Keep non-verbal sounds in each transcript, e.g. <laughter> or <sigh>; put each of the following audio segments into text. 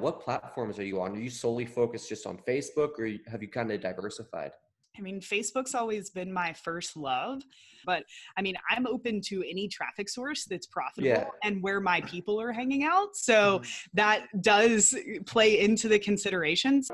what platforms are you on? Are you solely focused just on Facebook or have you kind of diversified? I mean, Facebook's always been my first love, but I mean, I'm open to any traffic source that's profitable yeah. and where my people are hanging out. So mm-hmm. that does play into the considerations.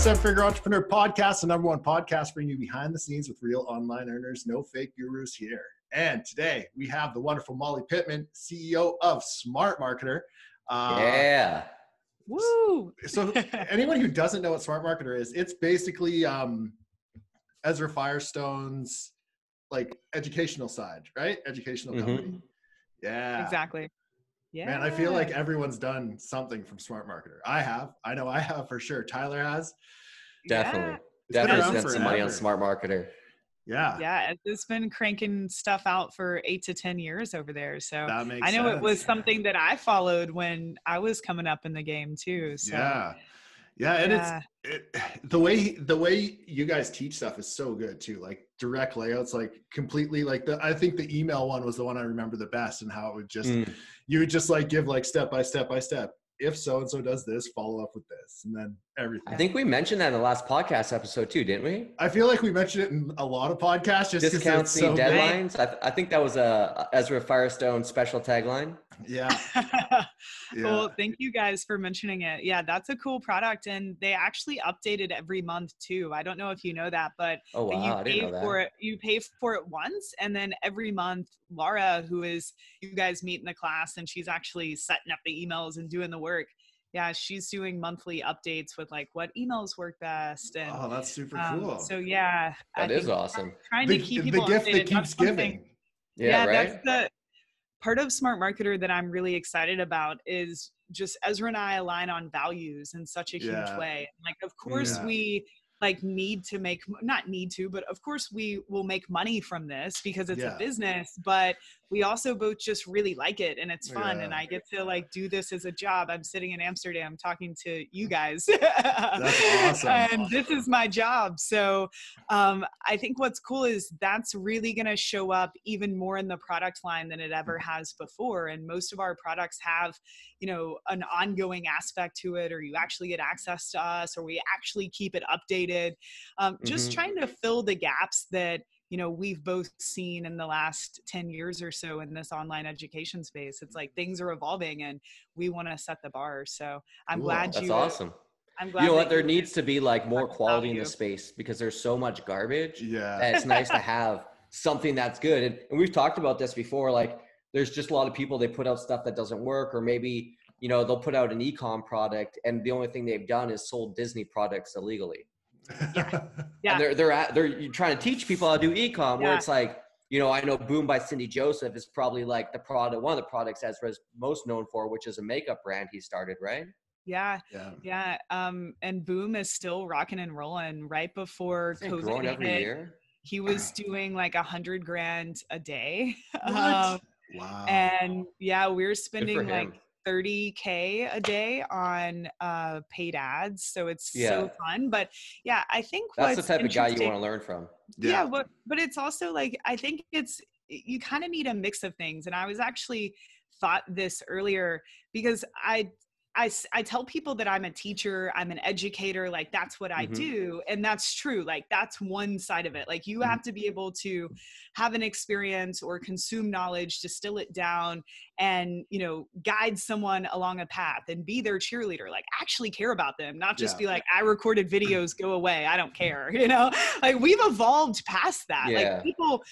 Seven Figure Entrepreneur Podcast, the number one podcast bringing you behind the scenes with real online earners, no fake gurus here. And today we have the wonderful Molly Pittman, CEO of Smart Marketer. Uh, yeah. Woo! So, anyone who doesn't know what Smart Marketer is, it's basically um, Ezra Firestone's like educational side, right? Educational mm-hmm. company. Yeah. Exactly. Yeah. Man, I feel like everyone's done something from Smart Marketer. I have. I know I have for sure. Tyler has. Definitely. Yeah. Definitely spent some money on Smart Marketer. Yeah. Yeah. It's been cranking stuff out for eight to 10 years over there. So I know sense. it was something that I followed when I was coming up in the game too. So. Yeah. Yeah, and yeah. it's it, <sighs> the way the way you guys teach stuff is so good too. Like direct layouts, like completely like the. I think the email one was the one I remember the best, and how it would just mm. you would just like give like step by step by step if so and so does this, follow up with this, and then everything. I think we mentioned that in the last podcast episode too, didn't we? I feel like we mentioned it in a lot of podcasts. Just discounts so deadlines. I, th- I, think that was a Ezra Firestone special tagline. Yeah. <laughs> yeah. Well, thank you guys for mentioning it. Yeah, that's a cool product, and they actually update it every month too. I don't know if you know that, but oh wow, you pay for it. You pay for it once, and then every month, Laura, who is you guys meet in the class, and she's actually setting up the emails and doing the work yeah, she's doing monthly updates with like what emails work best. And oh, that's super um, cool. So yeah, that I is awesome. Trying the, to keep people the gift updated, that keeps giving. Yeah, yeah right? that's the part of Smart Marketer that I'm really excited about is just Ezra and I align on values in such a huge way. Like, of course, yeah. we like need to make not need to but of course we will make money from this because it's yeah. a business but we also both just really like it and it's fun yeah. and i get to like do this as a job. I'm sitting in amsterdam talking to you guys. That's <laughs> awesome. And this is my job. So um, i think what's cool is that's really going to show up even more in the product line than it ever has before and most of our products have you know an ongoing aspect to it or you actually get access to us or we actually keep it updated. Um, just mm-hmm. trying to fill the gaps that you know we've both seen in the last 10 years or so in this online education space it's like mm-hmm. things are evolving and we want to set the bar so i'm cool. glad that's you uh, awesome. I'm glad you know what? there needs to be like more quality in the space because there's so much garbage yeah. it's nice to <laughs> have something that's good and, and we've talked about this before like there's just a lot of people they put out stuff that doesn't work or maybe you know they'll put out an e-com product and the only thing they've done is sold disney products illegally yeah. <laughs> yeah. And they're they're at, they're trying to teach people how to do ecom yeah. where it's like you know I know Boom by Cindy Joseph is probably like the product one of the products Ezra's most known for, which is a makeup brand he started, right? Yeah, yeah, yeah. Um, and Boom is still rocking and rolling. Right before COVID every hit, year. he was doing like a hundred grand a day. What? <laughs> Um, wow. And yeah, we are spending like 30k a day on uh, paid ads so it's yeah. so fun but yeah i think that's the type of guy you want to learn from yeah, yeah but but it's also like i think it's you kind of need a mix of things and i was actually thought this earlier because i I, I tell people that I'm a teacher, I'm an educator, like that's what I mm-hmm. do. And that's true. Like that's one side of it. Like you mm-hmm. have to be able to have an experience or consume knowledge, distill it down and, you know, guide someone along a path and be their cheerleader, like actually care about them, not just yeah. be like, I recorded videos, go away. I don't <laughs> care. <laughs> You know, like we've evolved past that. Yeah. Like people,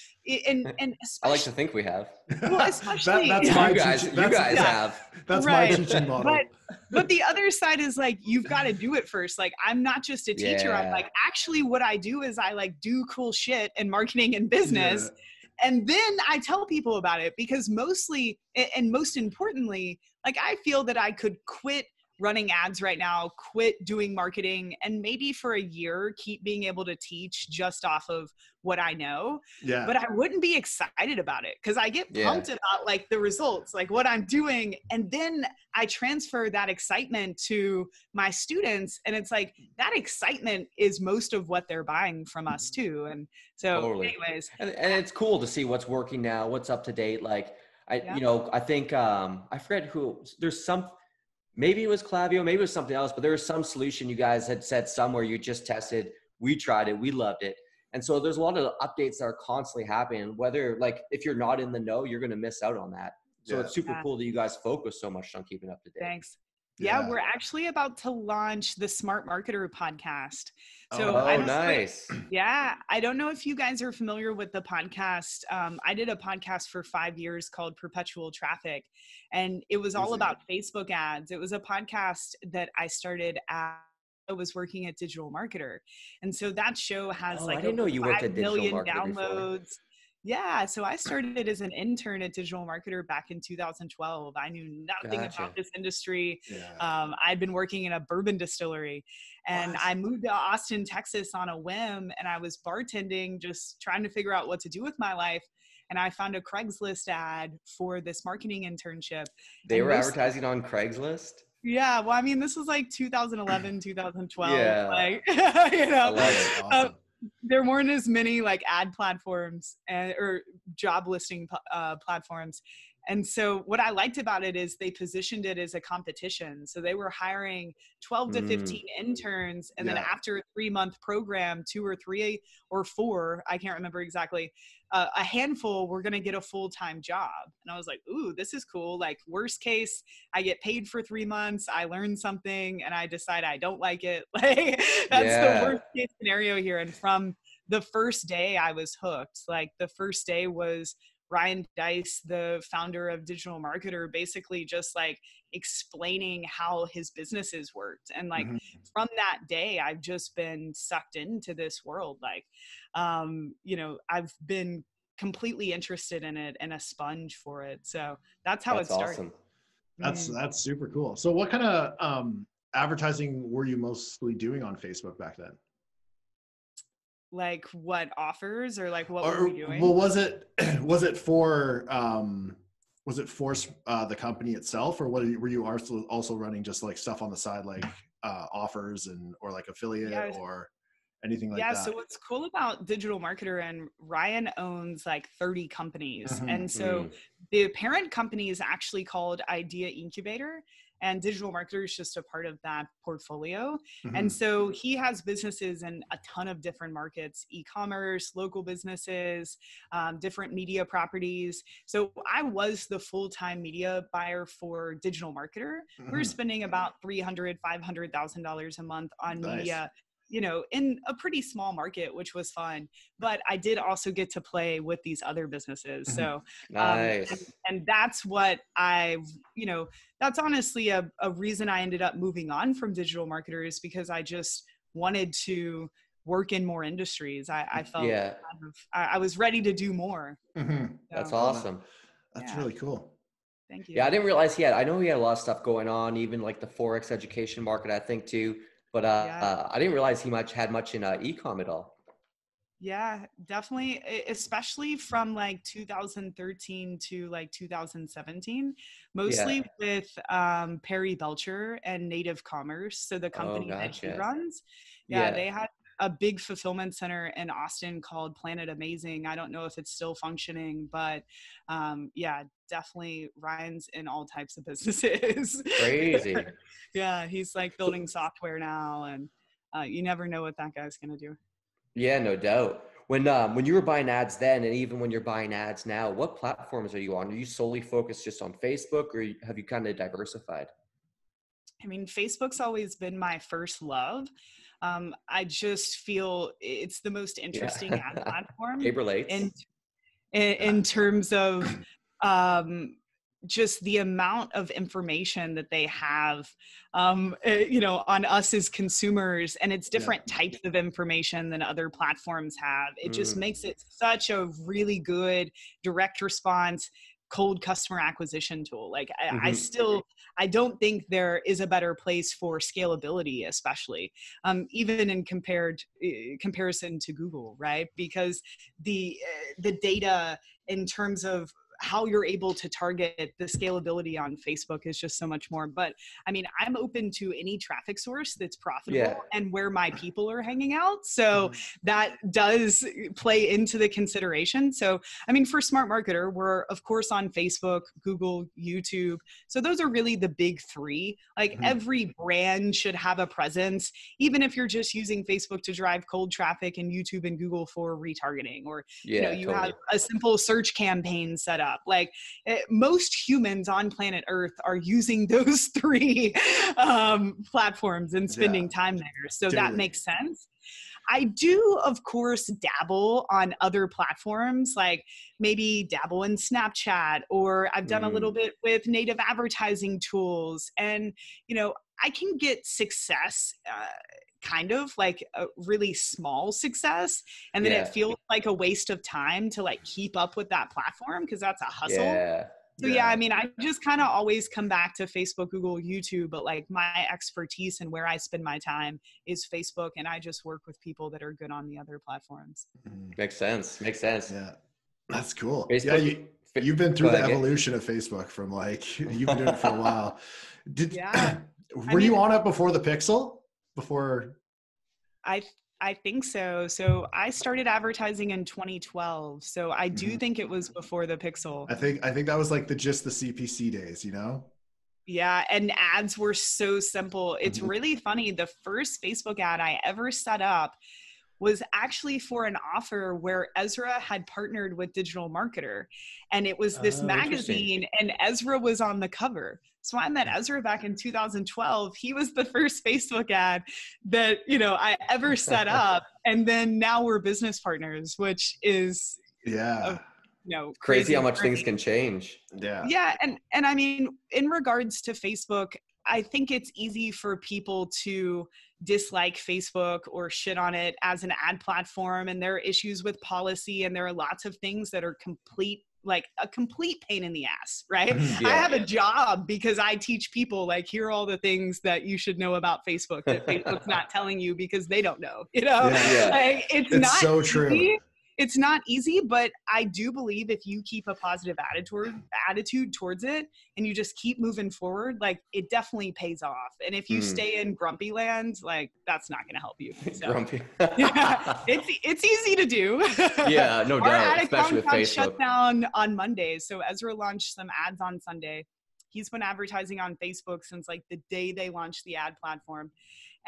and, <laughs> and I like to think we have. Well, especially that, that's my you guys, you guys yeah. have. That's right. my teaching model. But, but the other side is like you've got to do it first like i'm not just a teacher yeah. i'm like actually what i do is i like do cool shit in marketing and business yeah. And then i tell people about it because mostly and most importantly like i feel that i could quit running ads right now, quit doing marketing, and maybe for a year keep being able to teach just off of what I know. Yeah. But I wouldn't be excited about it because I get pumped yeah. about like the results, like what I'm doing. And then I transfer that excitement to my students. And it's like that excitement is most of what they're buying from us too. And so, totally. anyways. And, and it's cool to see what's working now, what's up to date. Like, I, yeah. you know, I think, um, I forget who, there's some, maybe it was Klaviyo, maybe it was something else, but there was some solution you guys had said somewhere you just tested. We tried it, we loved it. And so there's a lot of updates that are constantly happening. Whether like if you're not in the know, you're going to miss out on that. So yeah. it's super yeah. cool that you guys focus so much on keeping up to date. Thanks. Yeah, yeah, we're actually about to launch the Smart Marketer podcast. So oh, nice. <clears throat> yeah, I don't know if you guys are familiar with the podcast. Um, I did a podcast for five years called Perpetual Traffic, and it was all about Facebook ads. It was a podcast that I started at I was working at Digital Marketer, and so that show has oh, like I didn't know you worked at Digital downloads. Before. Yeah, so I started as an intern at Digital Marketer back in 2012. I knew nothing gotcha. about this industry. Yeah. Um, I'd been working in a bourbon distillery, and? I moved to Austin, Texas on a whim, and I was bartending, just trying to figure out what to do with my life and I found a Craigslist ad for this marketing internship. They were advertising on Craigslist? Yeah, well, I mean, this was like 2011, 2012. Yeah. Like, <laughs> you know, uh, awesome. There weren't as many like ad platforms and or job listing uh, platforms and so what I liked about it is they positioned it as a competition. So they were hiring 12 to 15 mm. interns. And yeah. then after a three month program, two or three or four, I can't remember exactly, uh, a handful were going to get a full time job. And I was like, ooh, this is cool. Like, worst case, I get paid for three months, I learn something, and I decide I don't like it. <laughs> Like, that's yeah. the worst case scenario here. And from the first day, I was hooked. Like, the first day was, Ryan Deiss, the founder of Digital Marketer, basically just like explaining how his businesses worked. And like mm-hmm. from that day, I've just been sucked into this world. Like, um, you know, I've been completely interested in it and a sponge for it. So that's how that's it started. Awesome. That's mm. that's super cool. So what kind of um advertising were you mostly doing on Facebook back then? like what offers or like what or, were we doing? Well, was it <clears throat> was it for um was it force uh, the company itself, or what were you also also running just like stuff on the side, like uh, offers and or like affiliate yeah, or anything like yeah, that? Yeah. So what's cool about Digital Marketer and Ryan owns like 30 companies, mm-hmm. and so mm. the parent company is actually called Idea Incubator, and digital marketer is just a part of that portfolio mm-hmm. and so he has businesses in a ton of different markets e-commerce local businesses um, different media properties so i was the full-time media buyer for digital marketer mm-hmm. we are spending about 300 500000 dollars a month on nice. media you know, in a pretty small market, which was fun. But I did also get to play with these other businesses. Mm-hmm. So, nice. Um, and, and, that's what I, you know, that's honestly a, a reason I ended up moving on from digital marketers because I just wanted to work in more industries. I, I felt yeah. Kind of, I, I, was ready to do more. Mm-hmm. So, that's awesome. That's yeah. really cool. Thank you. Yeah, I didn't realize he had. I know he had a lot of stuff going on, even like the forex education market. I think too. But uh, yeah. uh, I didn't realize he much had much in uh, ecom at all. Yeah, definitely, especially from like 2013 to like 2017, mostly yeah. with um, Perry Belcher and Native Commerce. So the oh, company oh, gotcha. that he runs, yeah, yeah, they had a big fulfillment center in Austin called Planet Amazing. I don't know if it's still functioning, but um, yeah, definitely Ryan's in all types of businesses. Crazy. <laughs> yeah, he's like building software now, and uh, you never know what that guy's gonna do. Yeah, no doubt. When um, when you were buying ads then, and even when you're buying ads now, what platforms are you on? Are you solely focused just on Facebook, or have you kind of diversified? I mean, Facebook's always been my first love um, I just feel it's the most interesting yeah. ad <laughs> platform. It relates. In, in, in terms of um, just the amount of information that they have um, eh, you know on us as consumers and it's different yeah. types of information than other platforms have it mm. just makes it such a really good direct response cold customer acquisition tool. Like I, mm-hmm. I, still, I don't think there is a better place for scalability, especially um, even in compared uh, comparison to Google, right? Because the uh, the data in terms of how you're able to target the scalability on Facebook is just so much more. But I mean, I'm open to any traffic source that's profitable yeah. and where my people are hanging out. So mm-hmm. that does play into the consideration. So, I mean, for Smart Marketer, we're of course on Facebook, Google, YouTube. So those are really the big three. Like mm-hmm. every brand should have a presence, even if you're just using Facebook to drive cold traffic and YouTube and Google for retargeting, or yeah, you know, you totally. have a simple search campaign set up up. Like it, eh, most humans on planet Earth are using <laughs> those three um, platforms and spending yeah. time there. So that makes sense. I do, of course, dabble on other platforms, like maybe dabble in Snapchat, or I've done mm. a little mm. bit with native advertising tools. And, you know, I can get success uh, kind of like a really small success and then yeah. it feels like a waste of time to like keep up with that platform because that's a hustle. Yeah. so yeah. yeah. i mean i just kind of always come back to facebook google youtube but like my expertise and where i spend my time is facebook and i just work with people that are good on the other platforms. Mm-hmm. makes sense. Makes sense. Yeah. That's cool. Facebook, yeah you, you've been through the evolution of facebook from like <laughs> you've been doing it for a while. <laughs> Did yeah. <clears throat> Were I mean, you on it before the pixel before? I I think so. So I started advertising in 2012. So I do mm-hmm. think it was before the Pixel. I think I think that was like the just the CPC days, you know? Yeah, and ads were so simple. It's mm-hmm. really funny. The first Facebook ad I ever set up was actually for an offer where Ezra had partnered with Digital Marketer. And it was this oh, magazine, and Ezra was on the cover. So I met mm-hmm. Ezra back in 2012. He was the first Facebook ad that, you know, I ever set up. <laughs> and then now we're business partners, which is uh, yeah. A, you know, crazy, crazy how much things can change. Yeah. Yeah. And and I mean, in regards to Facebook, I think it's easy for people to dislike Facebook or shit on it as an ad platform. And there are issues with policy, and there are lots of things that are complete like a complete pain in the ass, right? Mm-hmm. Yeah. I have a job because I teach people like here are all the things that you should know about Facebook that <laughs> Facebook's not telling you because they don't know. You know, yeah, yeah. Like, it's, it's, not so true it's not easy, but I do believe if you keep a positive attitude attitude towards it and you just keep moving forward, like it definitely pays off. And if you mm. stay in grumpy land, like that's not going to help you. <laughs> So, grumpy. yeah, <laughs> it's it's easy to do. yeah, no doubt. Especially with Facebook. Shut down on Mondays, so Ezra launched some ads on Sunday. He's been advertising on Facebook since like the day they launched the ad platform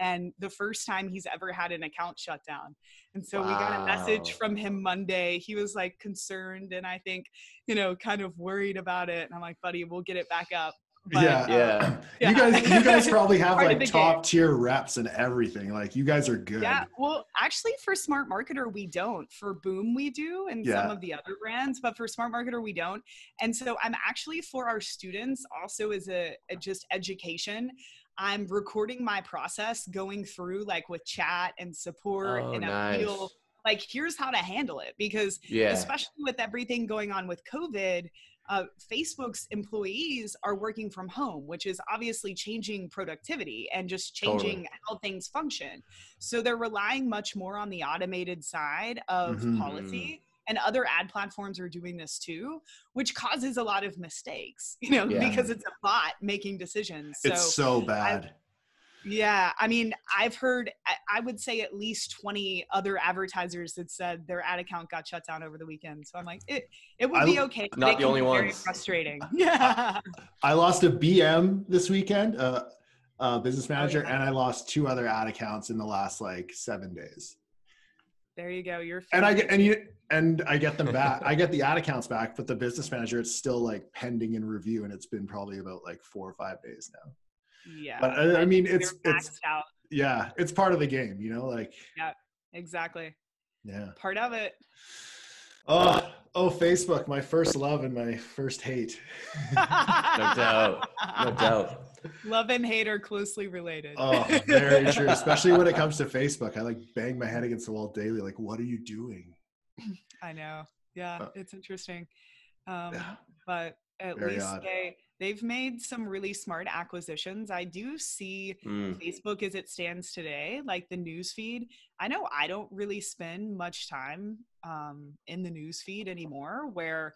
and the first time he's ever had an account shut down. And so wow. we got a message from him Monday. He was like concerned and I think, you know, kind of worried about it. And I'm like, buddy, we'll get it back up. But, yeah. Um, yeah. You guys you guys <laughs> probably have like top game. tier reps and everything. Like you guys are good. Yeah. Well, actually for Smart Marketer we don't. For Boom we do and yeah. some of the other brands, but for Smart Marketer we don't. And so I'm actually for our students also as a, a just education. I'm recording my process going through like with chat and support oh, and nice. appeal. Like, here's how to handle it because, yeah. especially with everything going on with COVID, uh, Facebook's employees are working from home, which is obviously changing productivity and just changing totally. how things function. So they're relying much more on the automated side of mm-hmm. policy and other ad platforms are doing this too which causes a lot of mistakes <laughs> you know yeah. because it's a bot making decisions. So it's so bad. I, yeah i mean i've heard i would say at least 20 other advertisers that said their ad account got shut down over the weekend. So i'm like it it would be okay not the only one frustrating. <laughs> Yeah. I lost a bm this weekend uh, uh business manager oh, yeah. and i lost two other ad accounts in the last like seven days there you go. You're and I get and you and I get them back. I get the ad accounts back, but the business manager it's still like pending in review, and it's been probably about like four or five days now. Yeah, but I, I mean it's it's out. yeah, it's part of the game, you know, like yeah, exactly. Yeah, part of it. Oh, oh, Facebook, my first love and my first hate. <laughs> no doubt, no doubt. Love and hate are closely related. Oh, very true. Especially when it comes to Facebook. I like bang my head against the wall daily. Like, what are you doing? I know. Yeah, uh, it's interesting. Um, yeah. But at Very least odd. they they've made some really smart acquisitions. I do see mm. Facebook as it stands today, like the news feed. I know I don't really spend much time um, in the news feed anymore, where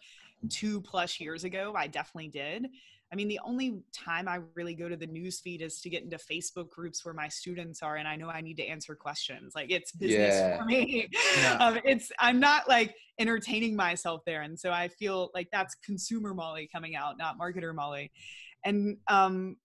two plus years ago I definitely did. I mean, the only time I really go to the news feed is to get into Facebook groups where my students are, and I know I need to answer questions. Like it's business yeah. for me. Yeah. Um, it's I'm not like entertaining myself there, and so I feel like that's consumer Molly coming out, not marketer Molly. And um,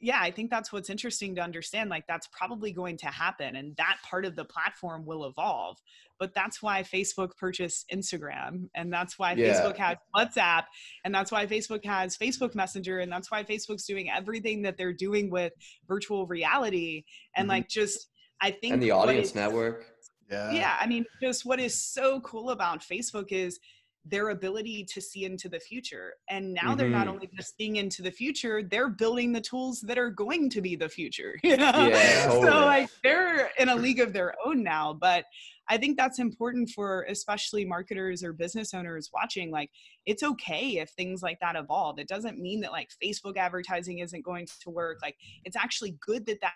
yeah, I think that's what's interesting to understand. Like, that's probably going to happen, and that part of the platform will evolve. But that's why Facebook purchased Instagram, and that's why yeah. Facebook has WhatsApp, and that's why Facebook has Facebook Messenger, and that's why Facebook's doing everything that they're doing with virtual reality. And mm-hmm. like, just I think, and the audience network. Yeah. Yeah. I mean, just what is so cool about Facebook is their ability to see into the future. And now mm-hmm. they're not mm-hmm. only just seeing into the future, they're building the tools that are going to be the future. <laughs> You know? Yeah, totally. So like they're in a league of their own now. But I think that's important for especially marketers or business owners watching. Like it's okay if things like that evolve. It doesn't mean that like Facebook advertising isn't going to work. Like it's actually good that that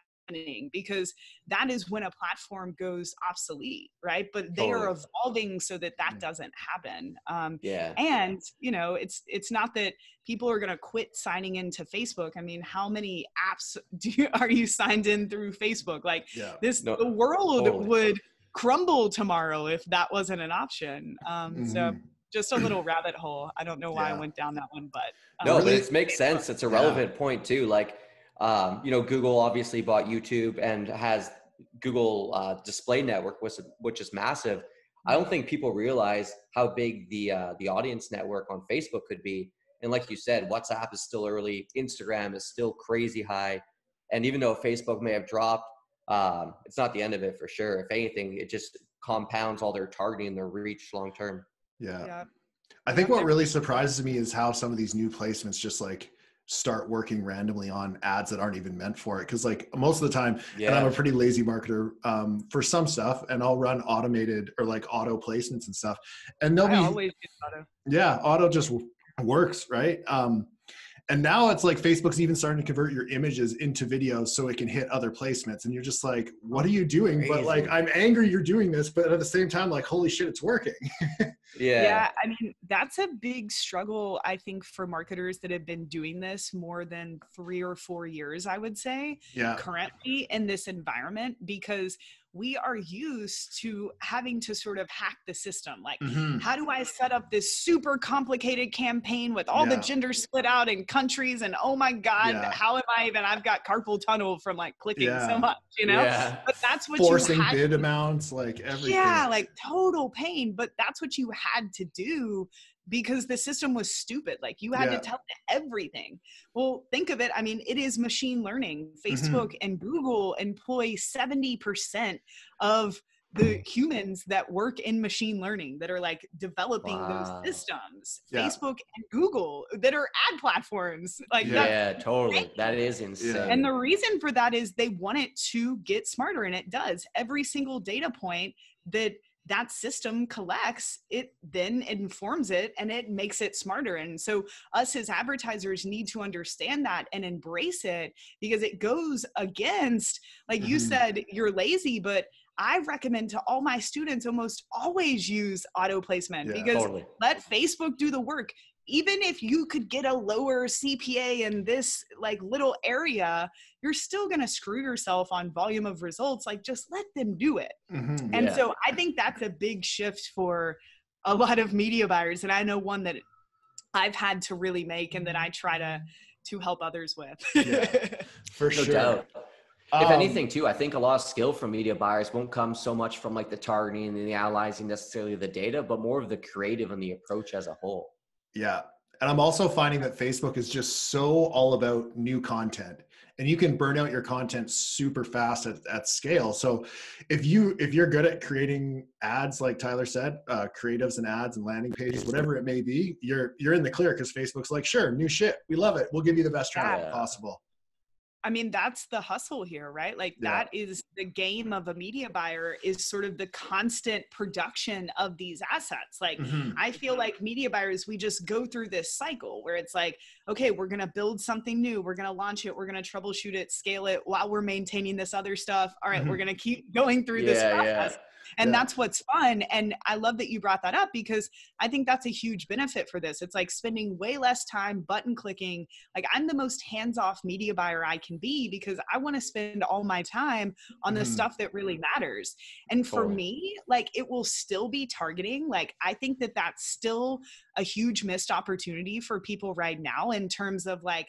because that is when a platform goes obsolete right but they totally. are evolving so that that mm. doesn't happen um, yeah and you know it's it's not that people are going to quit signing into facebook i mean how many apps <laughs> do you, are you signed in through facebook like yeah. this no, the world totally. would crumble tomorrow if that wasn't an option um, mm-hmm. so just a little rabbit hole i don't know why yeah. i went down that one but um, no but it makes sense it's a relevant yeah. point too like um, you know, Google obviously bought YouTube and has Google uh, Display Network, which, which is massive. I don't think people realize how big the uh, the audience network on Facebook could be. And like you said, WhatsApp is still early, Instagram is still crazy high, and even though Facebook may have dropped, um, it's not the end of it for sure. If anything, it just compounds all their targeting and their reach long term. Yeah. yeah. I think what really surprises me is how some of these new placements just like start working randomly on ads that aren't even meant for it because like most of the time yeah. and i'm a pretty lazy marketer um, for some stuff and i'll run automated or like auto placements and stuff and they'll I be auto. yeah auto just works right um, and now it's like Facebook's even starting to convert your images into videos so it can hit other placements. And you're just like, what are you doing? Crazy. But like, I'm angry you're doing this, but at the same time, like, holy shit, it's working. <laughs> yeah. Yeah. I mean, that's a big struggle, I think, for marketers that have been doing this more than three or four years, I would say, yeah. currently in this environment, because we are used to having to sort of hack the system. Like, mm-hmm. how do I set up this super complicated campaign with all yeah. the gender split out in countries? And oh my God, yeah. how am I even? I've got carpal tunnel from like clicking yeah. so much, you know? But that's what forcing bid amounts, like everything. Yeah, like total pain. But that's what you had to do because the system was stupid. Like you had yeah. to tell everything. Well, think of it. I mean, it is machine learning. Mm-hmm. Facebook mm-hmm. and Google employ 70% of the humans that work in machine learning that are like developing wow. those systems yeah. facebook and google that are ad platforms like yeah totally that is insane and the reason for that is they want it to get smarter and it does every single data point that that system collects it then informs it and it makes it smarter and so us as advertisers need to understand that and embrace it because it goes against like mm-hmm. you said you're lazy but I recommend to all my students almost always use auto placement yeah, because totally. let Facebook do the work even if you could get a lower CPA in this like little area, you're still going to screw yourself on volume of results. Like just let them do it. Mm-hmm, and yeah. so I think that's a big shift for a lot of media buyers. And I know one that I've had to really make and that I try to to help others with. yeah, <laughs> for no sure. Doubt. If um, anything, too, I think a lot of skill from media buyers won't come so much from like the targeting and the analyzing necessarily the data, but more of the creative and the approach as a whole. Yeah. And I'm also finding that Facebook is just so all about new content and you can burn out your content super fast at, at scale. So if you if you're good at creating ads like Tyler said, uh, creatives and ads and landing pages, whatever it may be, you're you're in the clear because Facebook's like, sure, new shit. We love it. We'll give you the best traffic yeah. possible. I mean, that's the hustle here, right? Like yeah. that is the game of a media buyer is sort of the constant production of these assets. Like mm-hmm. I feel like media buyers, we just go through this cycle where it's like, okay, we're gonna build something new, we're gonna launch it, we're gonna troubleshoot it, scale it while we're maintaining this other stuff. All right, mm-hmm. we're gonna keep going through yeah, this process. Yeah and yeah. that's what's fun and i love that you brought that up because i think that's a huge benefit for this it's like spending way less time button clicking like i'm the most hands-off media buyer i can be because i want to spend all my time on the mm. stuff that really matters and for totally. me like it will still be targeting like i think that that's still a huge missed opportunity for people right now in terms of like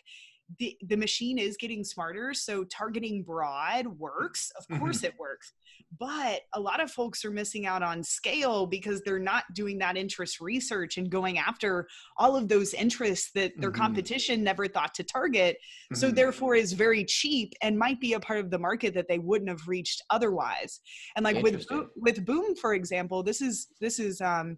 the, the machine is getting smarter so targeting broad works of mm-hmm. course it works but a lot of folks are missing out on scale because they're not doing that interest research and going after all of those interests that their mm-hmm. competition never thought to target mm-hmm. so therefore is very cheap and might be a part of the market that they wouldn't have reached otherwise and like with with boom for example this is this is um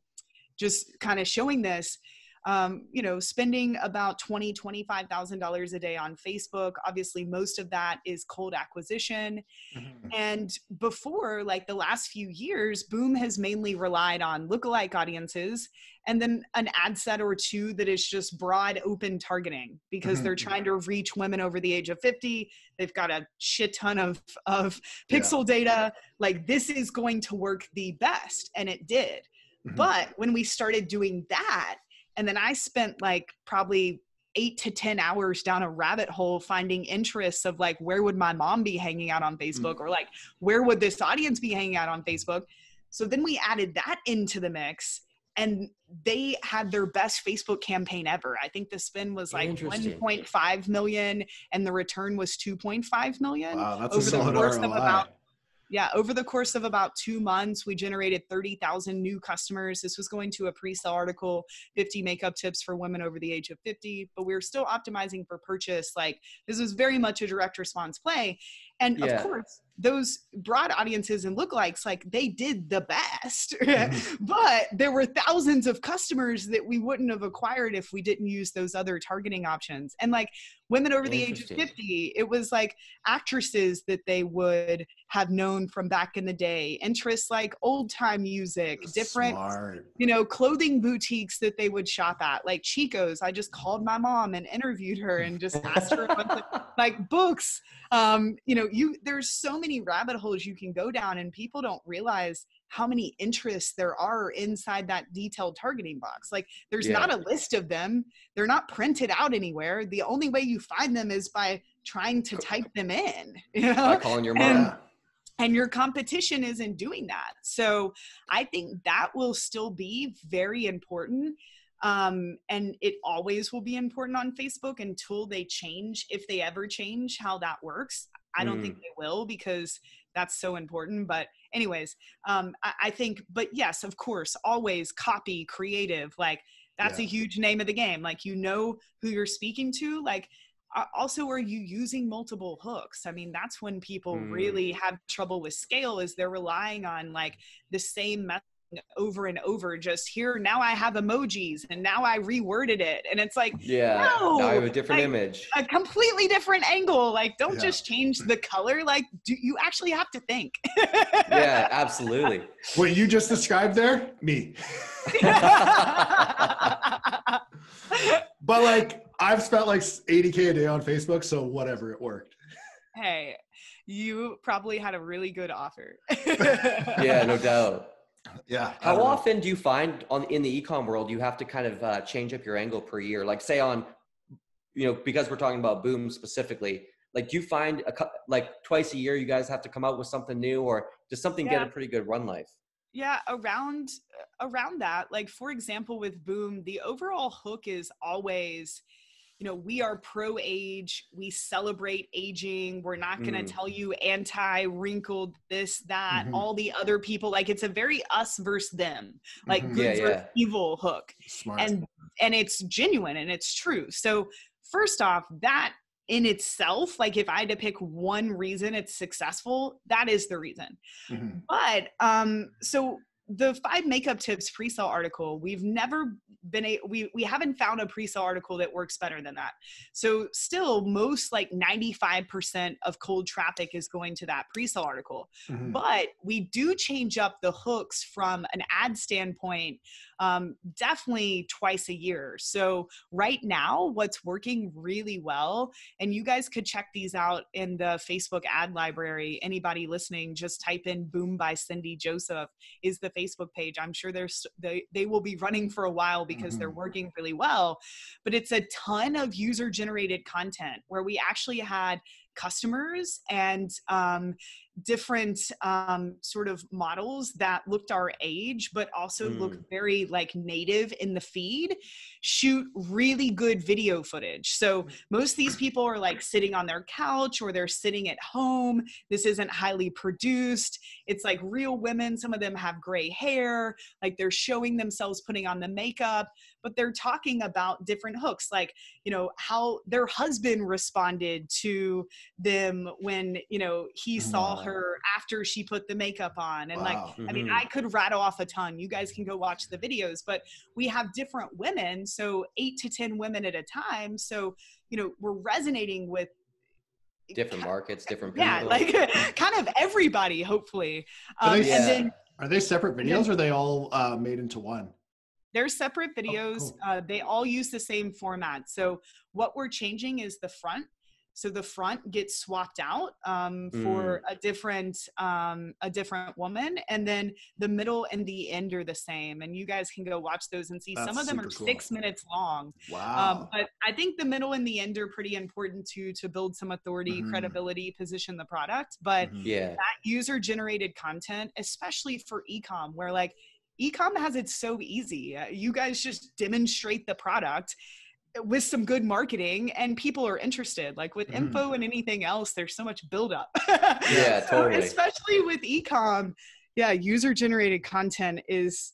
just kind of showing this um, you know, spending about twenty, twenty-five thousand dollars a day on Facebook. Obviously, most of that is cold acquisition. Mm-hmm. And before, like the last few years, Boom has mainly relied on lookalike audiences and then an ad set or two that is just broad open targeting because mm-hmm. they're trying to reach women over the age of 50 they've got a shit ton of of pixel yeah. data like this is going to work the best and it did mm-hmm. but when we started doing that and then I spent like probably eight to 10 hours down a rabbit hole finding interests of like, where would my mom be hanging out on Facebook? Mm-hmm. Or like, where would this audience be hanging out on Facebook? So then we added that into the mix and they had their best Facebook campaign ever. I think the spend was like 1.5 million and the return was 2.5 million wow, over the course of about yeah, over the course of about two months, we generated 30,000 new customers. This was going to a pre sale article 50 makeup tips for women over the age of 50, but we were still optimizing for purchase. Like, this was very much a direct response play. And yeah. of course, those broad audiences and lookalikes, like they did the best. <laughs> Mm-hmm. but there were thousands of customers that we wouldn't have acquired if we didn't use those other targeting options. And like women over the age of 50, it was like actresses that they would have known from back in the day, interests like old time music, different, Smart. you know, clothing boutiques that they would shop at, like Chico's. I just called my mom and interviewed her and just asked her about <laughs> like books. Um, you know, you there's so many rabbit holes you can go down, and people don't realize how many interests there are inside that detailed targeting box. Like there's yeah. not a list of them. They're not printed out anywhere. The only way you find them is by trying to type them in. <laughs> You know? By calling your mom. And, and your competition isn't doing that. So I think that will still be very important. Um, and it always will be important on Facebook until they change, if they ever change how that works. I don't mm. think they will because that's so important. But, anyways, um, I, I, think, but yes, of course, always copy, creative. Like, that's yeah. a huge name of the game. Like, you know who you're speaking to. Like, also are you using multiple hooks i mean that's when people mm. really have trouble with scale is they're relying on like the same method over and over just here now i have emojis and now i reworded it and it's like yeah no, now i have a different like, image a completely different angle like don't yeah. just change the color like do you actually have to think <laughs> yeah absolutely what you just described there me <laughs> but like I've spent like 80k a day on Facebook, so whatever, it worked. Hey, you probably had a really good offer. yeah, no <laughs> doubt. Yeah. How often do you find on in the ecom world you have to kind of uh, change up your angle per year? Like say on, you know, because we're talking about Boom specifically. Like, do you find a like twice a year you guys have to come out with something new, or does something yeah. get a pretty good run life? yeah around around that like for example with boom the overall hook is always you know we are pro age we celebrate aging we're not going to mm. tell you anti wrinkled this that mm-hmm. all the other people like it's a very us versus them like mm-hmm. good yeah, versus yeah. evil hook Smart. and and it's genuine and it's true so first off that in itself like if i had to pick one reason it's successful that is the reason mm-hmm. but um so the five makeup tips pre-sale article we've never been a we we haven't found a pre-sale article that works better than that so still most like 95% of cold traffic is going to that pre-sale article mm-hmm. but we do change up the hooks from an ad standpoint um, definitely twice a year. So, right now, what's working really well, and you guys could check these out in the Facebook ad library. Anybody listening, just type in Boom by Cindy Joseph is the Facebook page. I'm sure there's they, they will be running for a while because mm-hmm. they're working really well. But it's a ton of user generated content where we actually had customers and um, different um, sort of models that looked our age but also mm. looked very like native in the feed shoot really good video footage. So most of these people are like sitting on their couch or they're sitting at home. This isn't highly produced. It's like real women. Some of them have gray hair. Like they're showing themselves putting on the makeup but they're talking about different hooks like you know how their husband responded to them when you know he saw her after she put the makeup on and wow. like mm-hmm. i mean i mm-hmm. could rattle off a ton you guys can go watch the videos but we have different women so 8 to 10 women at a time so you know we're resonating with different markets different people yeah like <laughs> kind of everybody hopefully um, they, and then are they separate videos or are they all uh, made into one they're separate videos. Oh, cool. uh, they all use the same format. So what we're changing is the front. So the front gets swapped out um, for mm. a different um, a different woman, and then the middle and the end are the same. And you guys can go watch those and see. That's Some of them are cool. six minutes long. Um, wow! Um, but I think the middle and the end are pretty important to to build some authority, mm-hmm. credibility, position the product. But mm-hmm. yeah, that user generated content, especially for ecom, where like ecom has it so easy. Uh, you guys just demonstrate the product with some good marketing and people are interested like with mm. info and anything else there's so much buildup <laughs> yeah so totally especially with ecom yeah user generated content is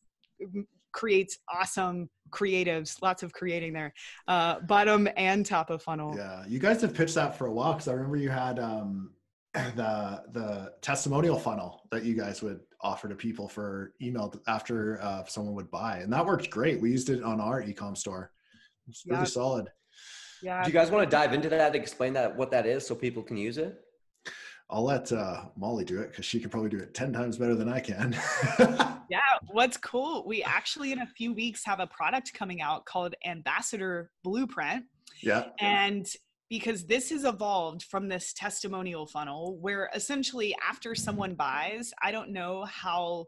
creates awesome creatives lots of creating there uh, bottom and top of funnel yeah you guys have pitched that for a while because i remember you had um, <clears throat> the the testimonial funnel that you guys would offer to people for email after uh, someone would buy, and that worked great. We used it on our ecom store. It's really yeah. solid. Yeah. Do you guys want to dive into that? And explain that what that is so people can use it. I'll let uh, Molly do it because she can probably do it 10 times better than I can. <laughs> yeah, what's cool, we actually in a few weeks have a product coming out called Ambassador Blueprint. Yeah. And because this has evolved from this testimonial funnel where essentially after someone buys i don't know how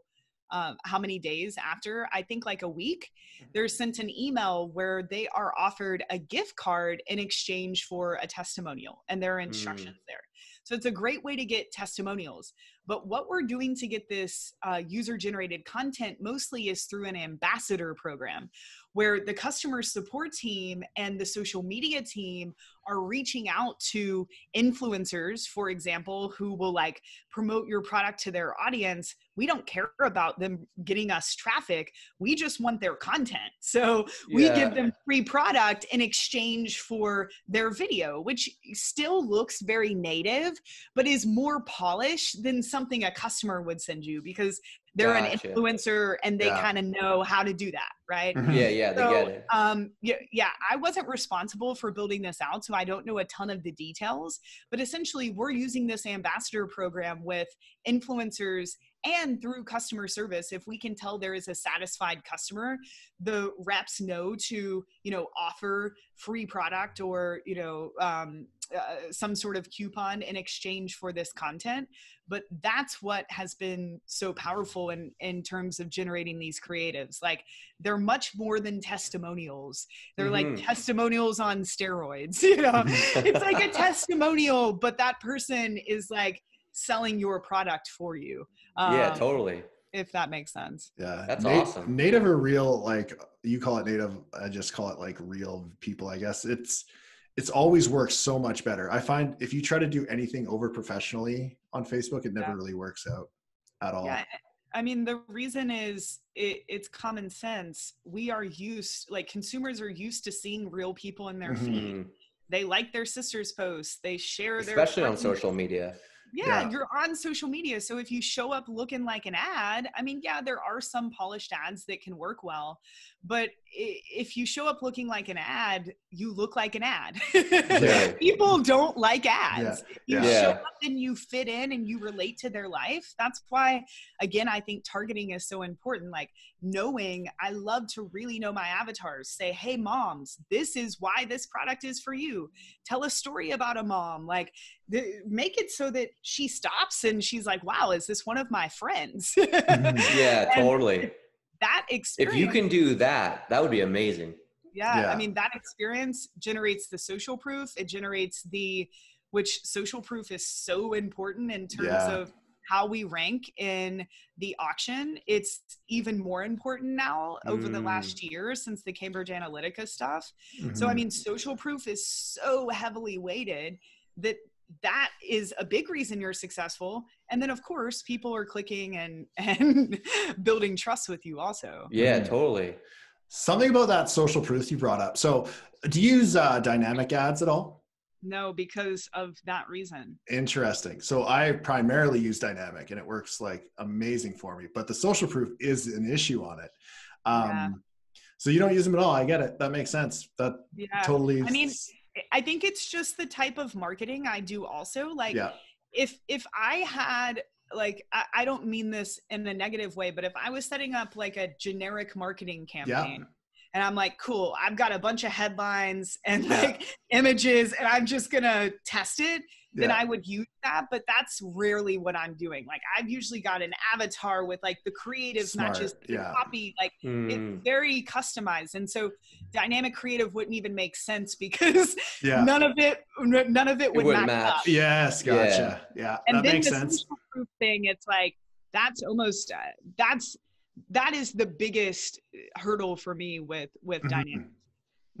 um, how many days after i think like a week mm-hmm. they're sent an email where they are offered a gift card in exchange for a testimonial and there are instructions mm. there so it's a great way to get testimonials but what we're doing to get this uh, user generated content mostly is through an ambassador program where the customer support team and the social media team are reaching out to influencers, for example, who will like promote your product to their audience. We don't care about them getting us traffic. We just want their content. So we yeah. give them free product in exchange for their video, which still looks very native, but is more polished than something a customer would send you because they're gotcha. an influencer and they yeah. kind of know how to do that right mm-hmm. yeah yeah they so, get it um yeah yeah i wasn't responsible for building this out so i don't know a ton of the details but essentially we're using this ambassador program with influencers and through customer service if we can tell there is a satisfied customer the reps know to you know offer free product or you know um, uh, some sort of coupon in exchange for this content but that's what has been so powerful in in terms of generating these creatives. Like they're much more than testimonials. They're mm-hmm. like testimonials on steroids <laughs> you know? It's like a <laughs> testimonial but that person is like selling your product for you um, yeah totally. if that makes sense. Yeah. That's awesome. native or real like you call it native i just call it like real people i guess. It's it's always works so much better. I find if you try to do anything over professionally on Facebook, it never yeah. really works out at all. Yeah. I mean, the reason is it, it's common sense. We are used, like consumers are used to seeing real people in their mm-hmm. feed. They like their sisters' posts. They share especially their especially on social media. Yeah, yeah, you're on social media. So if you show up looking like an ad, I mean, yeah, there are some polished ads that can work well. But if you show up looking like an ad, you look like an ad. Yeah. <laughs> People don't like ads. Yeah. You show up and you fit in and you relate to their life. That's why, again, I think targeting is so important. Like knowing, I love to really know my avatars. Say, hey, moms, this is why this product is for you. Tell a story about a mom. Like, the, make it so that she stops and she's like, wow, is this one of my friends? <laughs> Mm-hmm. yeah, totally. That experience. If you can do that, that would be amazing. Yeah, yeah, I mean, that experience generates the social proof. It generates the, which social proof is so important in terms yeah. of how we rank in the auction. It's even more important now over mm. the last year since the Cambridge Analytica stuff. Mm-hmm. So, I mm-hmm. mean, social proof is so heavily weighted that that is a big reason you're successful. And then of course people are clicking and <laughs> and building trust with you also. Yeah mm-hmm. totally. Something about that social proof you brought up. So do you use uh, dynamic ads at all? No because of that reason. Interesting. So i primarily use dynamic and it works like amazing for me but the social proof is an issue on it. Um yeah. so you don't use them at all. I get it. That makes sense. That yeah. totally i mean I think it's just the type of marketing I do also. Like yeah. if if I had like I, I, don't mean this in a negative way, but if I was setting up like a generic marketing campaign yeah. and I'm like, cool, I've got a bunch of headlines and like images and I'm just gonna test it, then yeah. I would use that. But that's rarely what I'm doing. Like I've usually got an avatar with like the creative Smart. matches the yeah. copy, like mm. it's very customized. And so dynamic creative wouldn't even make sense <laughs> because yeah. none of it none of it would it match, match, up. Yes, gotcha. Yeah, yeah and that then makes the sense. Proof thing, it's like that's almost uh, that's that is the biggest hurdle for me with with mm-hmm. dynamic.